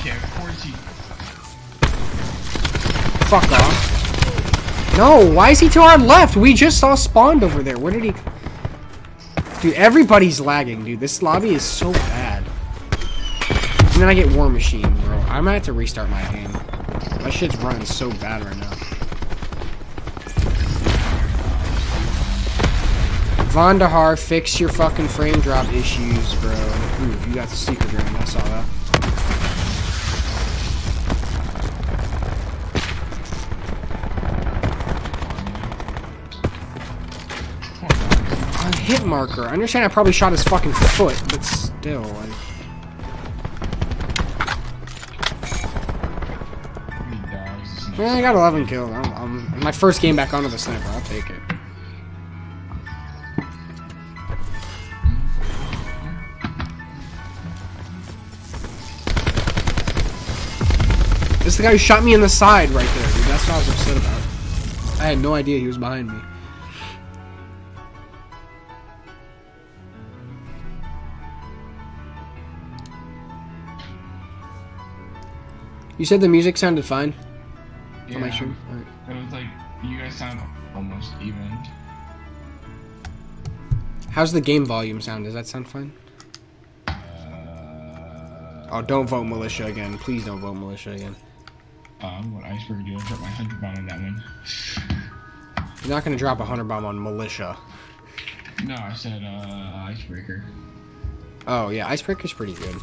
Okay, 40. Fuck off. No, why is he to our left? We just saw spawned over there. Where did he... Dude, everybody's lagging, dude. This lobby is so bad. And then I get War Machine, bro. I might have to restart my game. My shit's running so bad right now. Vonderhaar, fix your fucking frame drop issues, bro. Ooh, you got the secret room. I saw that. Hit marker. I understand I probably shot his fucking foot, but still, like... Yeah, I got 11 kills. I'm, I'm, my first game back onto the sniper. I'll take it. This is the guy who shot me in the side right there, dude. That's what I was upset about. I had no idea he was behind me. You said the music sounded fine on my Yeah. stream? Alright. It was like, you guys sound almost even. How's the game volume sound? Does that sound fine? Uh, Oh, don't vote militia again. Please don't vote militia again. Um, what iceberg do? I dropped my hundred bomb on that one. You're not gonna drop a hundred bomb on militia. No, I said uh, icebreaker. Oh yeah, icebreaker's pretty good.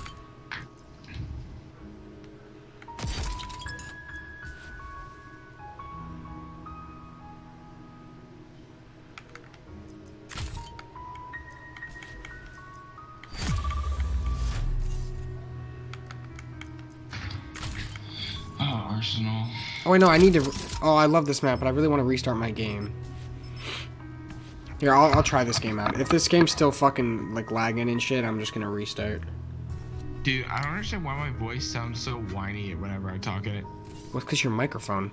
Oh wait, no, I need to. Oh, I love this map, but I really want to restart my game. Here, I'll, I'll try this game out. If this game's still fucking like lagging and shit, I'm just gonna restart. Dude, I don't understand why my voice sounds so whiny whenever I talk in it. Well, because your microphone.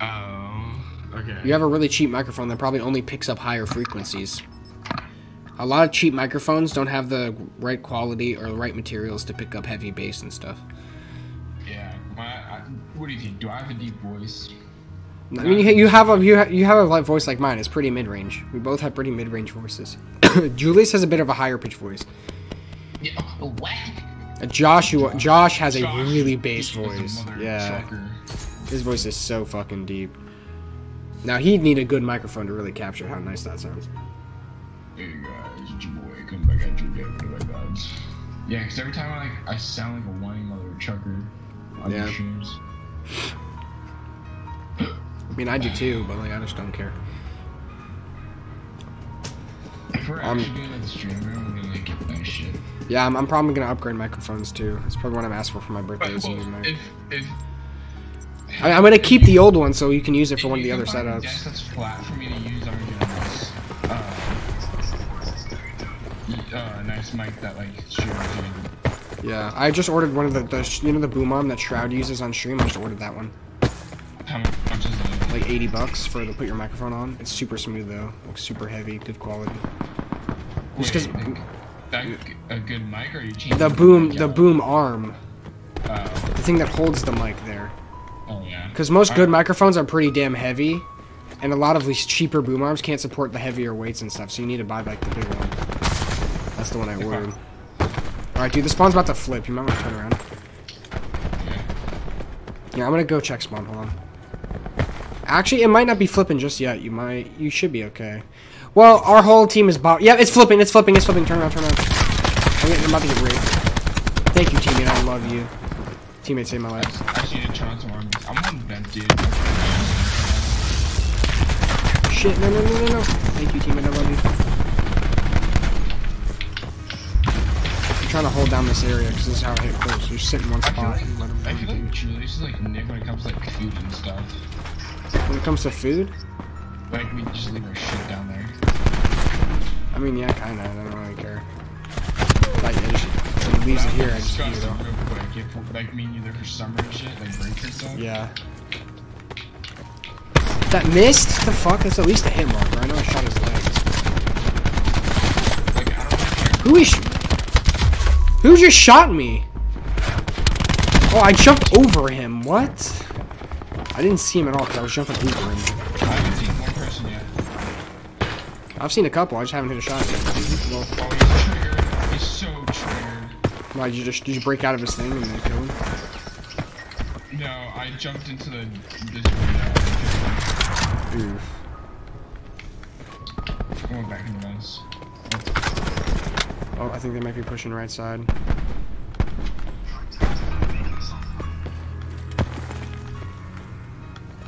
Oh, okay. You have a really cheap microphone that probably only picks up higher frequencies. A lot of cheap microphones don't have the right quality or the right materials to pick up heavy bass and stuff. Yeah. My, I, what do you think? Do I have a deep voice? I mean, you, you have a you, ha- you have a light voice like mine. It's pretty mid range. We both have pretty mid range voices. Julius has a bit of a higher pitch voice. Yeah. What? Joshua Josh has a really bass voice. Yeah, his voice is so fucking deep. Now he'd need a good microphone to really capture how nice that sounds. Hey guys, it's your boy. Come back at you again with my gods. Yeah, because every time I like I sound like a whiny mother trucker on Yeah. the streams. I mean, I do too, but like I just don't care. If we're Um, actually doing stream room, I'm gonna like get nice shit. Yeah, I'm, I'm probably gonna upgrade microphones too. That's probably what I'm asking for for my birthday. But, well, if if I, I'm gonna keep the old one so you can use it for one of the other can find a setups. desk that's flat for me to use. I'm gonna get a nice, uh, uh, nice mic that like. Yeah, I just ordered one of the, the you know the boom arm that Shroud uses on stream. I just ordered that one, How much is it? like 80 bucks for to put your microphone on. It's super smooth though, looks super heavy, good quality. Just 'cause- Wait, that a good mic or are you changing The boom, mic the boom arm, Uh, the thing that holds the mic there. oh yeah. Because most good microphones are pretty damn heavy, and a lot of these cheaper boom arms can't support the heavier weights and stuff. So you need to buy like the big one. That's the one I ordered. All right, dude, the spawn's about to flip. You might want to turn around. Yeah, I'm gonna go check spawn. Hold on. Actually, it might not be flipping just yet. You might, you should be okay. Well, our whole team is bot. Yeah, it's flipping. It's flipping. It's flipping. Turn around. Turn around. I'm, getting, I'm about to get raped. Thank you, teammate. I love you. Teammate saved my life. I just need to turn on. I'm on vent, dude. Shit, no, no, no, no, no. Thank you, teammate. I love you. Trying to hold down this area because this is how I hit close. You sit in one spot like, and let them I feel like Julius is like Nick when it comes to like food and stuff. When it comes to food, Like we just leave our shit down there. I mean, yeah, kinda. I don't really care. Like, I just, when he leaves it here, I just eat it all. real quick. If like me and you there for summer and shit, like breaks and stuff. Yeah. That missed? The fuck? That's at least a hit marker. I know I shot his legs. Like I don't care. Who is? Sh- Who just shot me? Oh, I jumped over him. What? I didn't see him at all because I was jumping over him. I haven't seen one person yet. I've seen a couple. I just haven't hit a shot yet. Well, Oh, he's triggered. He's so triggered. why did you just did you break out of his thing and then kill him? No, I jumped into the this window. Oof. I went back in the vents. Oh, I think they might be pushing right side.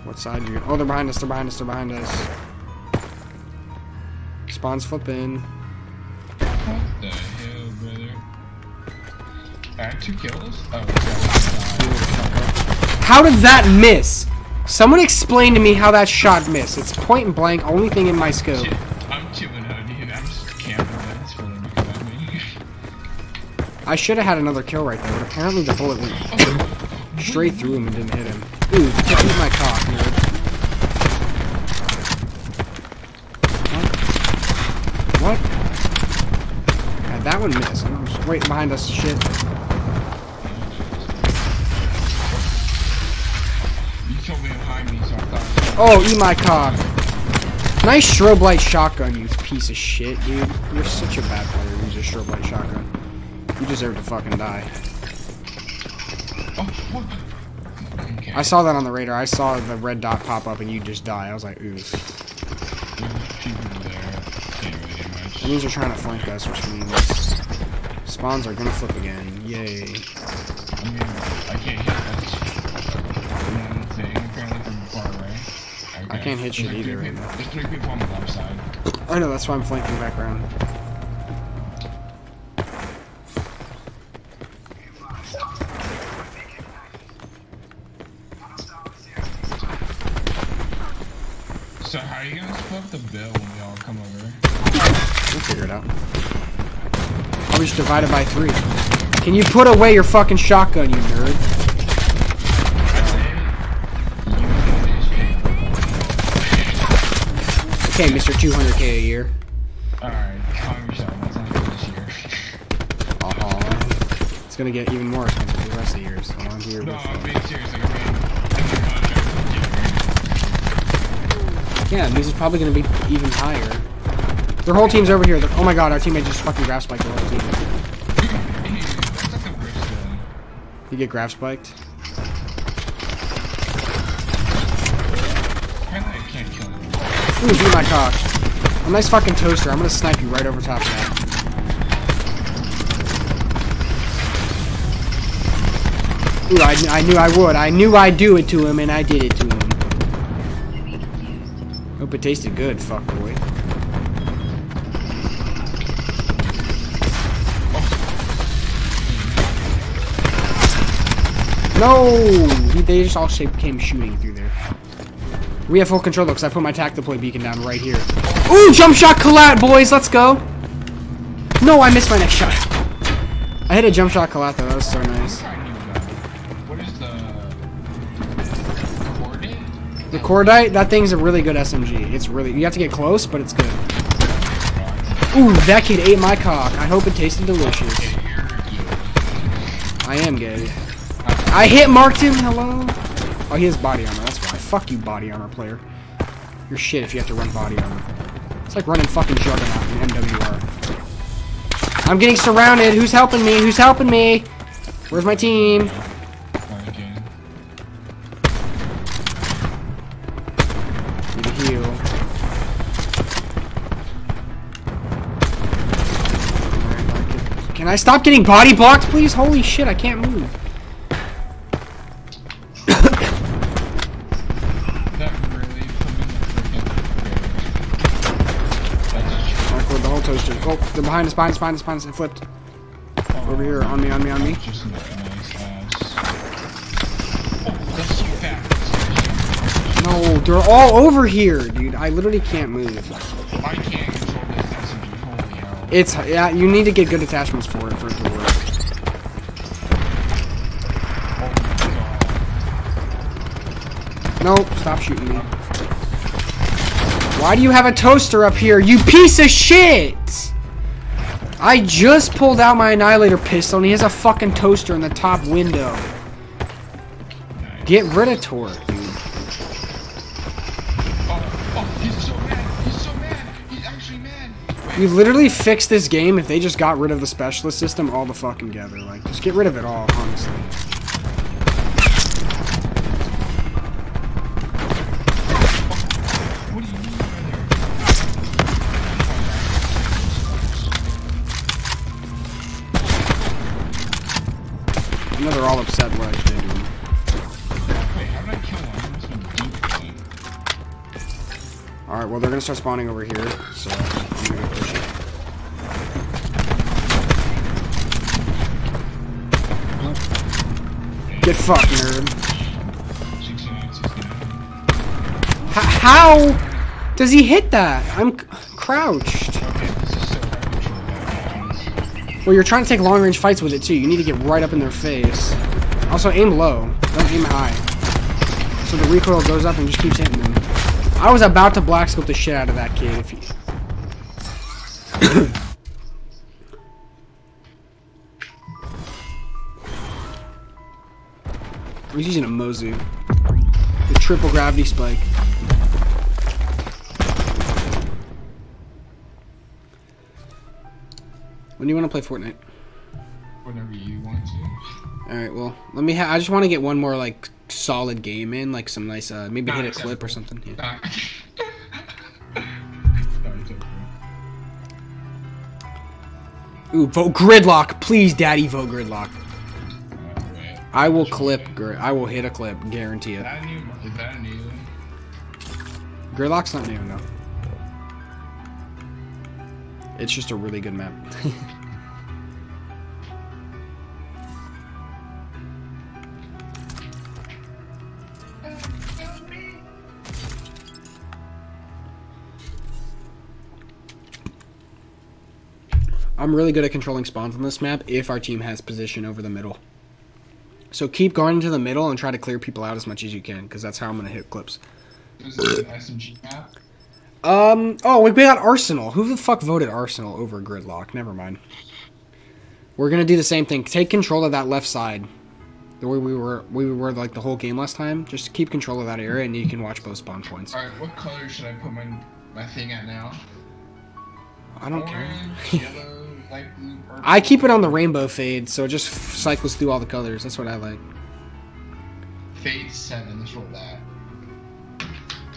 What side you? Oh, they're behind us. They're behind us. They're behind us. Spawn's flipping. What the hell, brother? Two kills? Oh. How did that miss? Someone explain to me how that shot missed. It's point and blank, only thing in my scope. Shit, I should have had another kill right there, but apparently the bullet went straight through him and didn't hit him. Ooh, with my cock, nerd. What? What? Yeah, that one missed. I'm just- behind us, shit. You told me behind me, so I thought. Oh, eat my cock. Nice strobe light shotgun, you piece of shit, dude. You're such a bad player who uses strobe light shotgun. You deserve to fucking die. Oh, what? Okay. I saw that on the radar. I saw the red dot pop up and you just die. I was like, oof. There. Really do much. That means they're trying to flank us, which means spawns are gonna flip again. Yay. I mean, I can't hit that thing apparently from far away. I can't hit shit either right now. There's three people on the left side. I know, that's why I'm flanking back around. I'll just divide it by three. Can you put away your fucking shotgun, you nerd? Okay, Mr. 200k a year. Alright, calm yourself. That's not good this year. Uh-huh. It's gonna get even more expensive for the rest of the years. So I'm here No, with I'm being serious. Like, I mean, in the contract. Yeah, this is probably gonna be even higher. Their whole team's over here. They're- oh my god, our teammate just fucking grab spiked whole team. You get grab spiked? Apparently I can't kill him. Ooh, beat my cock. A nice fucking toaster. I'm gonna snipe you right over top of that. Ooh, I, I knew I would. I knew I'd do it to him, and I did it to him. Hope it tasted good, fuck boy. No! They just all shape came shooting through there. We have full control though, because I put my tac deploy beacon down right here. Ooh, jump shot collat, boys! Let's go! No, I missed my next shot. I hit a jump shot collat though, that was so nice. The Cordite, that thing's a really good SMG. It's really, you have to get close, but it's good. Ooh, that kid ate my cock. I hope it tasted delicious. I am gay. I hit marked him, hello? Oh, he has body armor, that's why. Fuck you, body armor player. You're shit if you have to run body armor. It's like running fucking Juggernaut in MWR. I'm getting surrounded. Who's helping me? Who's helping me? Where's my team? Can I stop getting body blocked, please? Holy shit, I can't move. That really put me in the freaking That's Alright, cool, the whole toaster. Oh, they're behind us, behind us, behind us, behind us. It flipped. Over here, on me, on me, on me. Oh. No, they're all over here, dude. I literally can't move. I can't control this SMG. Holy hell. It's, yeah, you need to get good attachments for it for it to work. Oh. Nope, stop shooting me. Why do you have a toaster up here, you piece of shit? I just pulled out my Annihilator pistol and he has a fucking toaster in the top window. Get rid of Torque, dude. Oh, oh, he's so mad. He's so mad. He's actually mad. You literally fix this game if they just got rid of the specialist system all the fucking together. Like, just get rid of it all, honestly. Gonna start spawning over here, so I'm gonna push it. Get fucked, nerd. 69, 69. H how does he hit that? I'm crouched. Well, you're trying to take long range fights with it too. You need to get right up in their face. Also, aim low. Don't aim high. So the recoil goes up and just keeps hitting them. I was about to black scope the shit out of that kid if he. He's using a Mozu. The triple gravity spike. When do you want to play Fortnite? whenever you want to. All right, well, let me. Ha- I just want to get one more like solid game in, like some nice, uh, maybe hit a clip or something. Yeah. No, it's okay. Ooh, vote gridlock, please, Daddy, vote gridlock. I will clip. I will hit a clip, guarantee it. that a new? Is that a new? Gridlock's not new, no. It's just a really good map. I'm really good at controlling spawns on this map if our team has position over the middle. So keep going to the middle and try to clear people out as much as you can, because that's how I'm going to hit clips. This is an SMG map. Um. Oh, we got Arsenal. Who the fuck voted Arsenal over Gridlock? Never mind. We're gonna do the same thing. Take control of that left side, the way we were we were like the whole game last time. Just keep control of that area, and you can watch both spawn points. All right, what color should I put my my thing at now? I don't care. Orange, yellow, light blue, purple. I keep it on the rainbow fade, so it just cycles through all the colors. That's what I like. Fade seven. Let's roll that.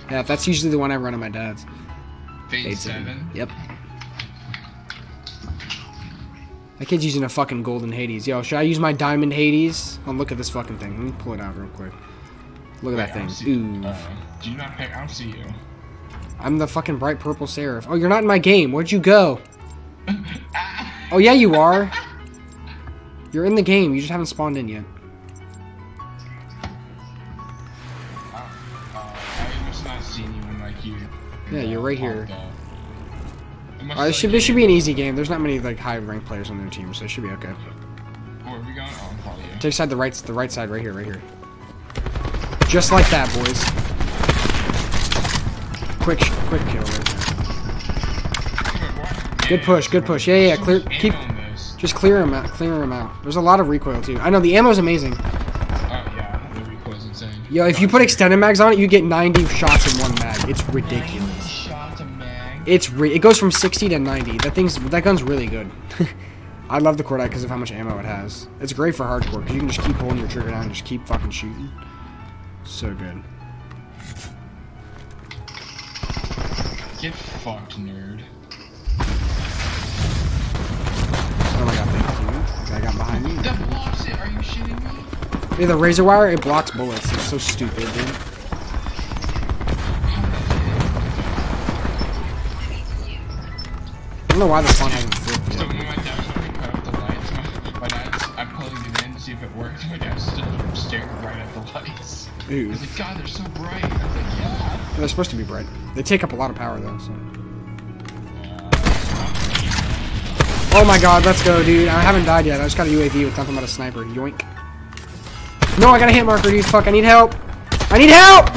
Yeah, that's usually the one I run on my dad's. Fade, Fade seven. seven. Yep. That kid's using a fucking golden Hades. Yo, should I use my diamond Hades? Oh, look at this fucking thing. Let me pull it out real quick. Look at Wait, that thing. Ooh. Uh, do you not pick? I don't see you. I'm the fucking bright purple seraph. Oh, you're not in my game. Where'd you go? Oh, yeah, you are. You're in the game. You just haven't spawned in yet. Yeah, you're right here. this should, this should be an easy game. There's not many like high ranked players on their team, so it should be okay. Where we going? Take side the right, the right side right here, right here. Just like that, boys. Quick, quick kill. Right. Good push, good push. Yeah, yeah, yeah, clear- keep- Just clear him out. Clear him out. There's a lot of recoil too. I know the ammo's amazing. Oh yeah, the recoil's insane. Yo, if you put extended mags on it, you get 90 shots in one mag. It's ridiculous. Shot a mag. It's re- it goes from 60 to 90. That thing's that gun's really good. I love the Cordite because of how much ammo it has. It's great for hardcore because you can just keep pulling your trigger down and just keep fucking shooting. So good. Get fucked, nerd. Oh my god, thank you. Guy got behind me. That blocks it. Are you shitting me? Yeah, the razor wire it blocks bullets. It's so stupid, dude. I don't know why the spawn hasn't flipped So yet. when my dad was helping cut off the lights, my, my dad's, I plugged it in to see if it worked. My dad stood up staring right at the lights. Ooh. He's like, God, they're so bright. I was like, yeah. They're supposed to be bright. They take up a lot of power though. So. Oh my god, let's go, dude. I haven't died yet. I just got a UAV with nothing but a sniper. Yoink. No, I got a hit marker, dude. Fuck, I need help. I need help!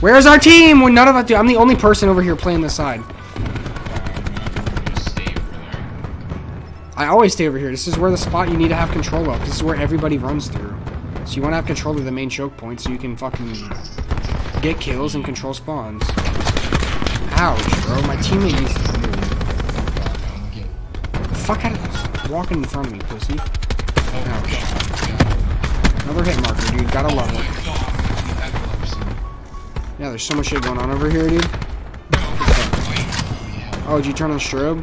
Where's our team? When none of us do. I'm the only person over here playing this side. I always stay over here. This is where the spot you need to have control of. This is where everybody runs through. So you want to have control of the main choke point so you can fucking get kills and control spawns. Ouch, bro. My teammate needs to fuck out of this. Walking in front of me, pussy. Oh. God. Another hit marker, dude. Gotta love it. Yeah, there's so much shit going on over here, dude. Oh, did you turn on strobe?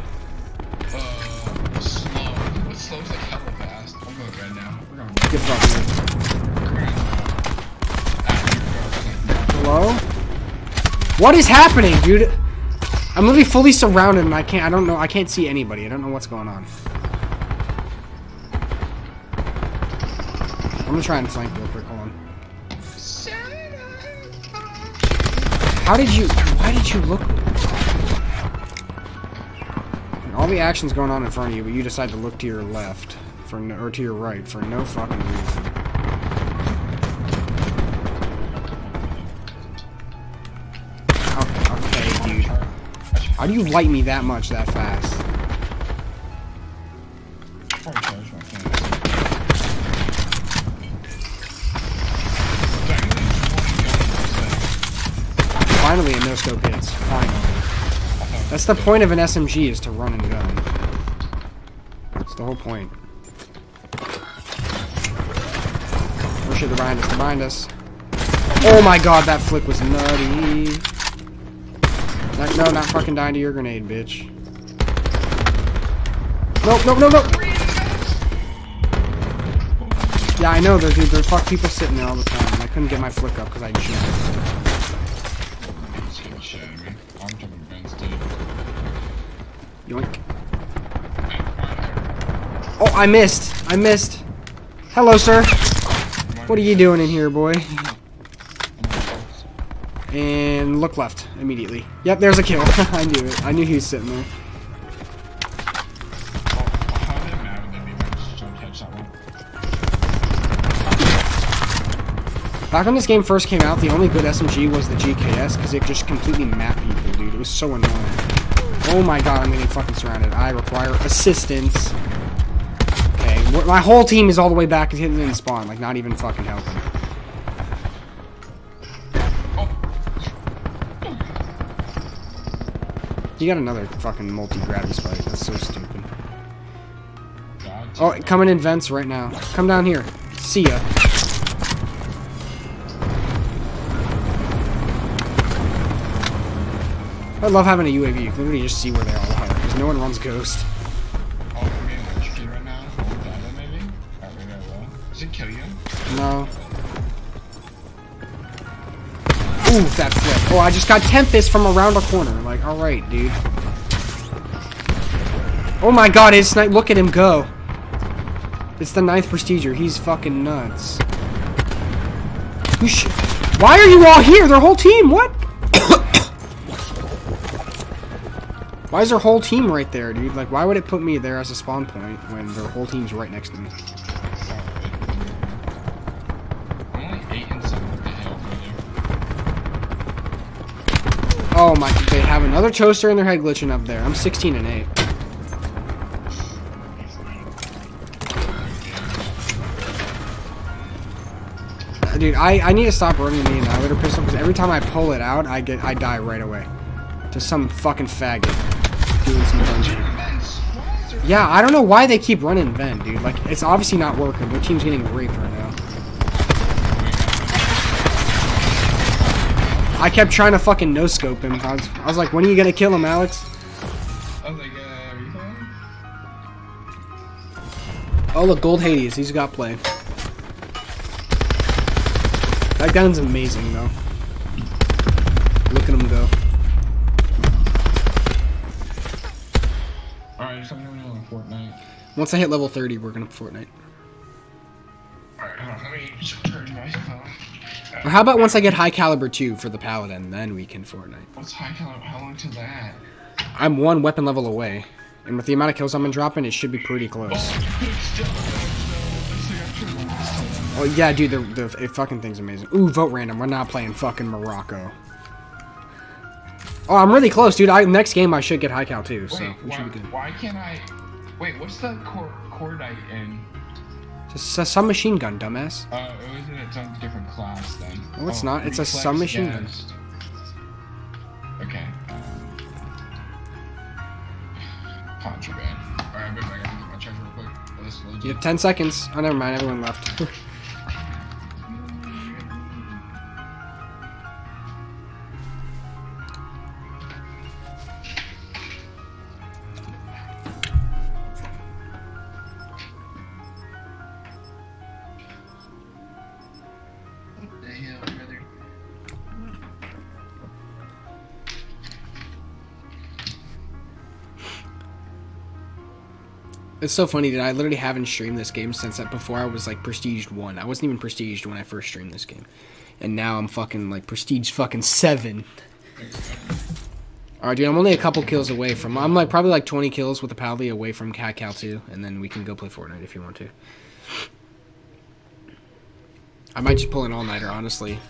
Uh, slow. But slow's like hella fast. I'm going red now. We're going Get fucked. Hello? What is happening, dude? I'm literally fully surrounded and I can't, I don't know, I can't see anybody. I don't know what's going on. I'm gonna try and flank real quick, hold on. How did you, why did you look? All the action's going on in front of you, but you decide to look to your left, for no, or to your right, for no fucking reason. How do you light me that much that fast? Finally, a no scope hits. Finally. That's the point of an SMG is to run and gun. That's the whole point. Oh shit, behind us, behind us. Oh my god, that flick was nutty. No, not fucking dying to your grenade, bitch. Nope, nope, nope, nope! Yeah, I know, there, dude. There are fuck people sitting there all the time. I couldn't get my flick up because I jumped. Yoink. Oh, I missed. I missed. Hello, sir. What are you doing in here, boy? And look left immediately. Yep, there's a kill. I knew it. I knew he was sitting there. Back when this game first came out, the only good SMG was the GKS because it just completely mapped people, dude. It was so annoying. Oh my god, I'm getting fucking surrounded. I require assistance. Okay, my whole team is all the way back and hitting in spawn, like not even fucking helping. You got another fucking multi-gravity spike. That's so stupid. Oh, coming in vents right now. Come down here. See ya. I love having a UAV. You can literally just see where they all are. Because no one runs Ghost. Oh, I'm getting right now. Will I die then, maybe? Alright, maybe I will. Does it kill you? No. Ooh, that flip. Oh, I just got Tempest from around a corner. Like, alright, dude. Oh my god, it's night. Look at him go. It's the ninth prestiger. He's fucking nuts. Who sh- Why are you all here? Their whole team. What? why is their whole team right there, dude? Like, why would it put me there as a spawn point when their whole team's right next to me? Oh my, they have another toaster in their head glitching up there. I'm 16 and 8. Uh, Dude, I, I need to stop running the annihilator pistol because every time I pull it out, I get I die right away. To some fucking faggot doing some there Yeah, I don't know why they keep running vent, dude. Like, it's obviously not working. Their team's getting raped right now. I kept trying to fucking no-scope him. I was, I was like, when are you gonna kill him, Alex? I was like, uh? Oh, look, Gold Hades. He's got play. That gun's amazing, though. Look at him go. Alright, me know in Fortnite. Once I hit level 30, we're gonna Fortnite. Alright, hold on, let me just charge my phone. Or how about once I get high caliber 2 for the Paladin, then we can Fortnite. What's high caliber? How long to that? I'm one weapon level away. And with the amount of kills I've been dropping, it should be pretty close. Oh, oh yeah, dude, the, the fucking thing's amazing. Ooh, vote random. We're not playing fucking Morocco. Oh, I'm really close, dude. I, next game, I should get high cal too, so Wait, we why, should be good. why can't I? Wait, what's the core cordite in? It's a submachine gun, dumbass. Uh, it was in its own different class then. No, it's Oh, not. It's a submachine gun. Okay. Contraband. Alright, I'll be back. I can get my charger real quick. Oh, You have 10 seconds. Oh, never mind. Everyone left. it's so funny that I literally haven't streamed this game since that before I was like Prestige 1. I wasn't even Prestige when I first streamed this game. And now I'm fucking like Prestige fucking 7. Alright, dude, I'm only a couple kills away from. I'm like probably like 20 kills with the Pally away from Cat Cal 2. And then we can go play Fortnite if you want to. I might just pull an all nighter, honestly.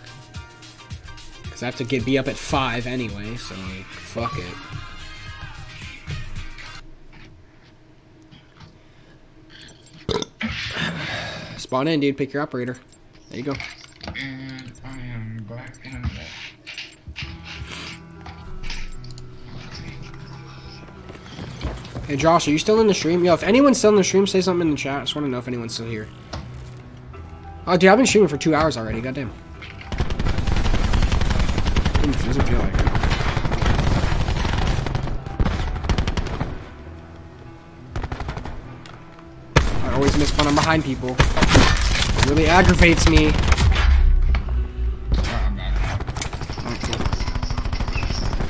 Because I have to get be up at 5 anyway, so like, fuck it. Spawn in, dude. Pick your operator. There you go. And I am back in a minute. Hey, Josh, are you still in the stream? Yo, if anyone's still in the stream, say something in the chat. I just want to know if anyone's still here. Oh, dude, I've been streaming for two hours already. Goddamn. Doesn't, doesn't feel like it. I always miss fun. I'm behind people. It really aggravates me. Alright, I'm back. Cool.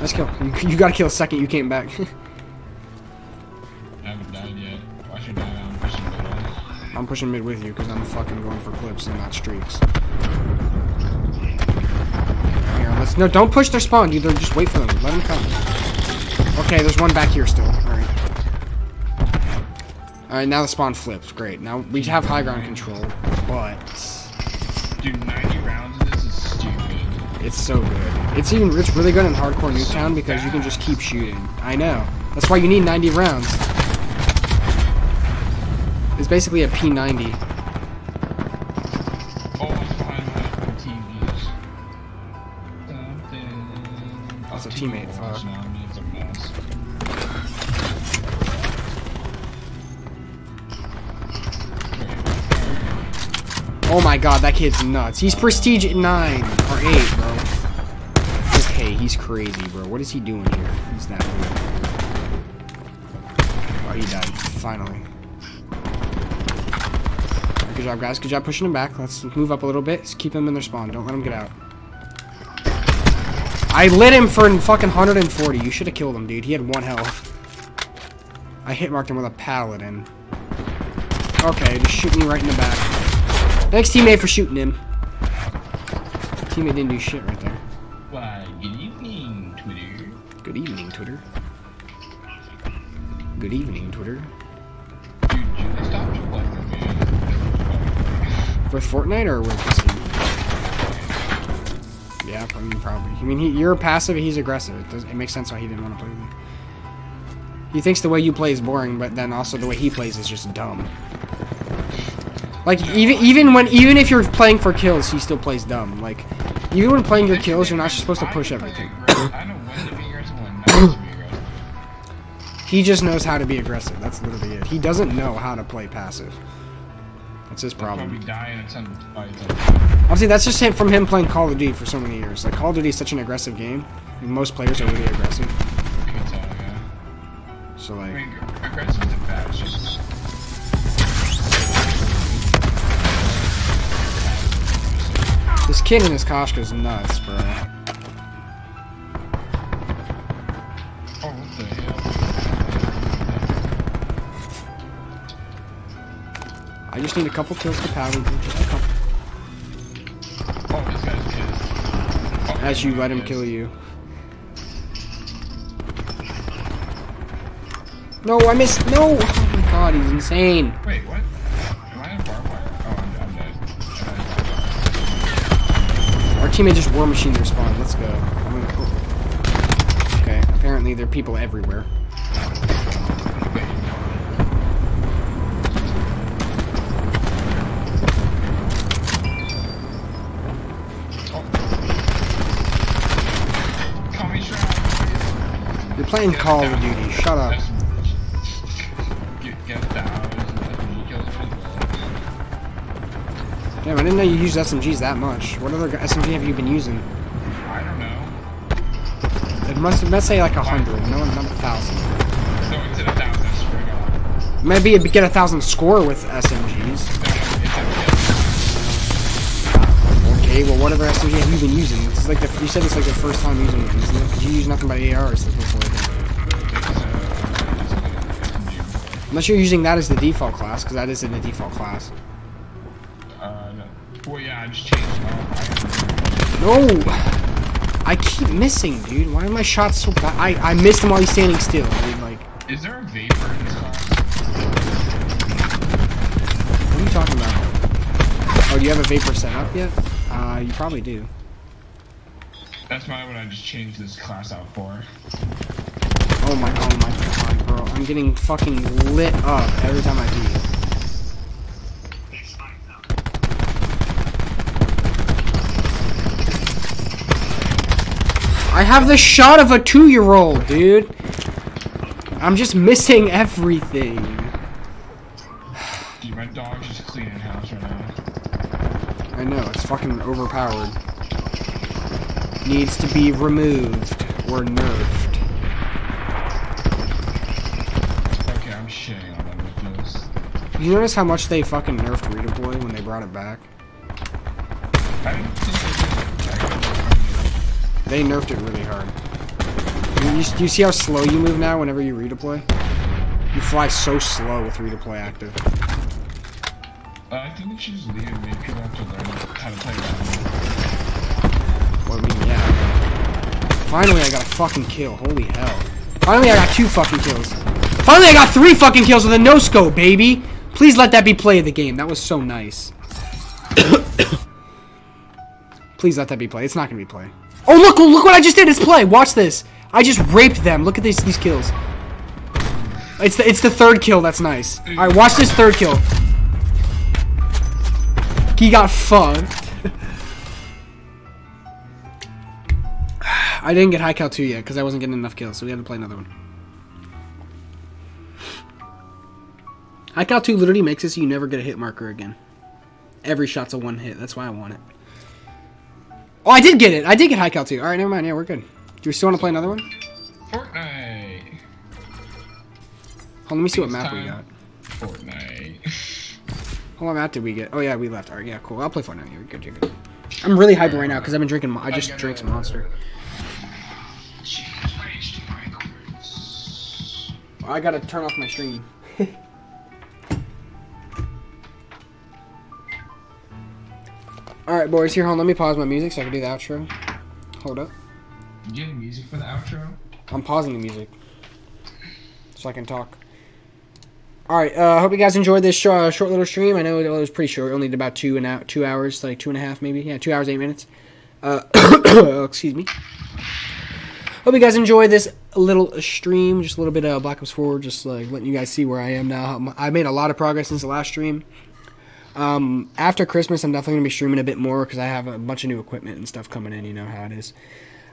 Let's kill. You, you gotta kill a second you came back. I haven't died yet. Watch your die. I'm pushing middle. I'm pushing mid with you because I'm fucking going for clips and not streaks. Here, let's no. Don't push their spawn, dude. Just wait for them. Let them come. Okay, there's one back here still. All right. All right, now the spawn flips. Great. Now we have high ground control, but Dude, 90 rounds of this is stupid. it's so good. It's even it's really good in hardcore Nuketown because you can just keep shooting. I know. That's why you need 90 rounds. It's basically a P90. Oh my god, that kid's nuts. He's prestige at 9 or 8, bro. Okay, he's crazy, bro. What is he doing here? He's that weird. Oh, he died. Finally. Good job, guys. Good job pushing him back. Let's move up a little bit. Just keep them in their spawn. Don't let them get out. I lit him for fucking 140. You should have killed him, dude. He had one health. I hit marked him with a paladin. Okay, just shoot me right in the back. Thanks, teammate, for shooting him. Teammate didn't do shit right there. Why, good evening, Twitter. Good evening, Twitter. Good evening, Twitter. Dude, Julie stopped playing with Fortnite or with this game? Yeah, I mean, probably. I mean, he, you're passive, he's aggressive. It, does, it makes sense why he didn't want to play with you. He thinks the way you play is boring, but then also the way he plays is just dumb. Like even even when even if you're playing for kills, he still plays dumb. Like even when playing your kills, you're not supposed to push everything. I know when to be aggressive and when not to be aggressive. He just knows how to be aggressive. That's literally it. He doesn't know how to play passive. That's his problem. dying a ton of fights. Obviously, that's just him from him playing Call of Duty for so many years. Like Call of Duty is such an aggressive game. and most players are really aggressive. You can tell, yeah. So like, this kid in his is nuts, bro. oh? I just need a couple kills to power. Just a couple. This As you let him kill you. No, I missed. No. Oh my god, he's insane. Wait, what? Teammate just war machine their spawn. Let's go. I'm gonna- oh. Okay, apparently there are people everywhere. Oh. Call me Shroud. You're playing Call of Duty. Shut up. Damn, I didn't know you used SMGs that much. What other SMG have you been using? I don't know. It must it must say like a hundred, no, not a thousand. So it's at a thousand, I swear to God. Maybe you get a thousand score with SMGs. No, no, Okay, well, what other SMG have you been using? This is like the, you said it's like the first time using it, isn't it? 'Cause You use nothing but ARs before. then. Unless you're using that as the default class, because that is in the default class. No. Well, yeah, I just changed No! I keep missing, dude. Why are my shots so bad? I, I missed him while he's standing still, dude. Like, Is there a Vapr in this class? what are you talking about? Oh, do you have a Vapr set up yet? Uh, you probably do. That's probably what I just changed this class out for. Oh my, oh my god, bro. I'm getting fucking lit up every time I do I have the shot of a two-year-old, dude. I'm just missing everything. Dude, my dog's just cleaning house right now. I know, it's fucking overpowered. Needs to be removed or nerfed. Okay, I'm shitting on them with this. You notice how much they fucking nerfed redeploy when they brought it back? I didn't think they nerfed it really hard. You, you, you see how slow you move now whenever you redeploy? You fly so slow with redeploy active. Uh, I think we should just leave it. Maybe people have to learn how to play around. Well, I mean, yeah. Finally, I got a fucking kill. Holy hell. Finally, I got two fucking kills. Finally, I got three fucking kills with a no-scope, baby! Please let that be play of the game. That was so nice. Please let that be play. It's not gonna be play. Oh, look! Oh, look what I just did! It's play! Watch this! I just raped them. Look at these, these kills. It's the, it's the third kill. That's nice. Alright, watch this third kill. He got fucked. I didn't get high cal 2 yet because I wasn't getting enough kills, so we had to play another one. High cal 2 literally makes it so you never get a hit marker again. Every shot's a one hit. That's why I want it. Oh, I did get it. I did get high cal 2. Alright, never mind. Yeah, we're good. Do we still want to play another one? Fortnite. Hold on, let me see what map we got. Fortnite. Hold on, map did we get? Oh, yeah, we left. Alright, yeah, cool. I'll play Fortnite. You're good, you're good. I'm really hyped right now because I've been drinking. I oh, just drank some Monster. Jesus, my HDMI cords. I gotta turn off my stream. Alright, boys, here, hold on. Let me pause my music so I can do the outro. Hold up. Do You have any music for the outro? I'm pausing the music so I can talk. Alright, uh, hope you guys enjoyed this sh- uh, short little stream. I know it was pretty short. Only did about two and out, two hours, like two and a half maybe. Yeah, two hours, eight minutes. Uh, excuse me. Hope you guys enjoyed this little stream. Just a little bit of Black Ops 4, just like letting you guys see where I am now. I made a lot of progress since the last stream. Um, after Christmas, I'm definitely gonna be streaming a bit more because I have a bunch of new equipment and stuff coming in. You know how it is.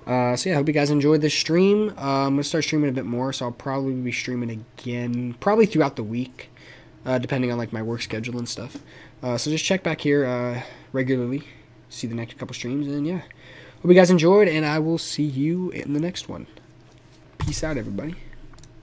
Uh, so yeah, I hope you guys enjoyed this stream. Uh, I'm gonna start streaming a bit more, so I'll probably be streaming again, probably throughout the week, uh, depending on like my work schedule and stuff. Uh, so just check back here uh, regularly, see the next couple streams, and yeah, hope you guys enjoyed, and I will see you in the next one. Peace out, everybody.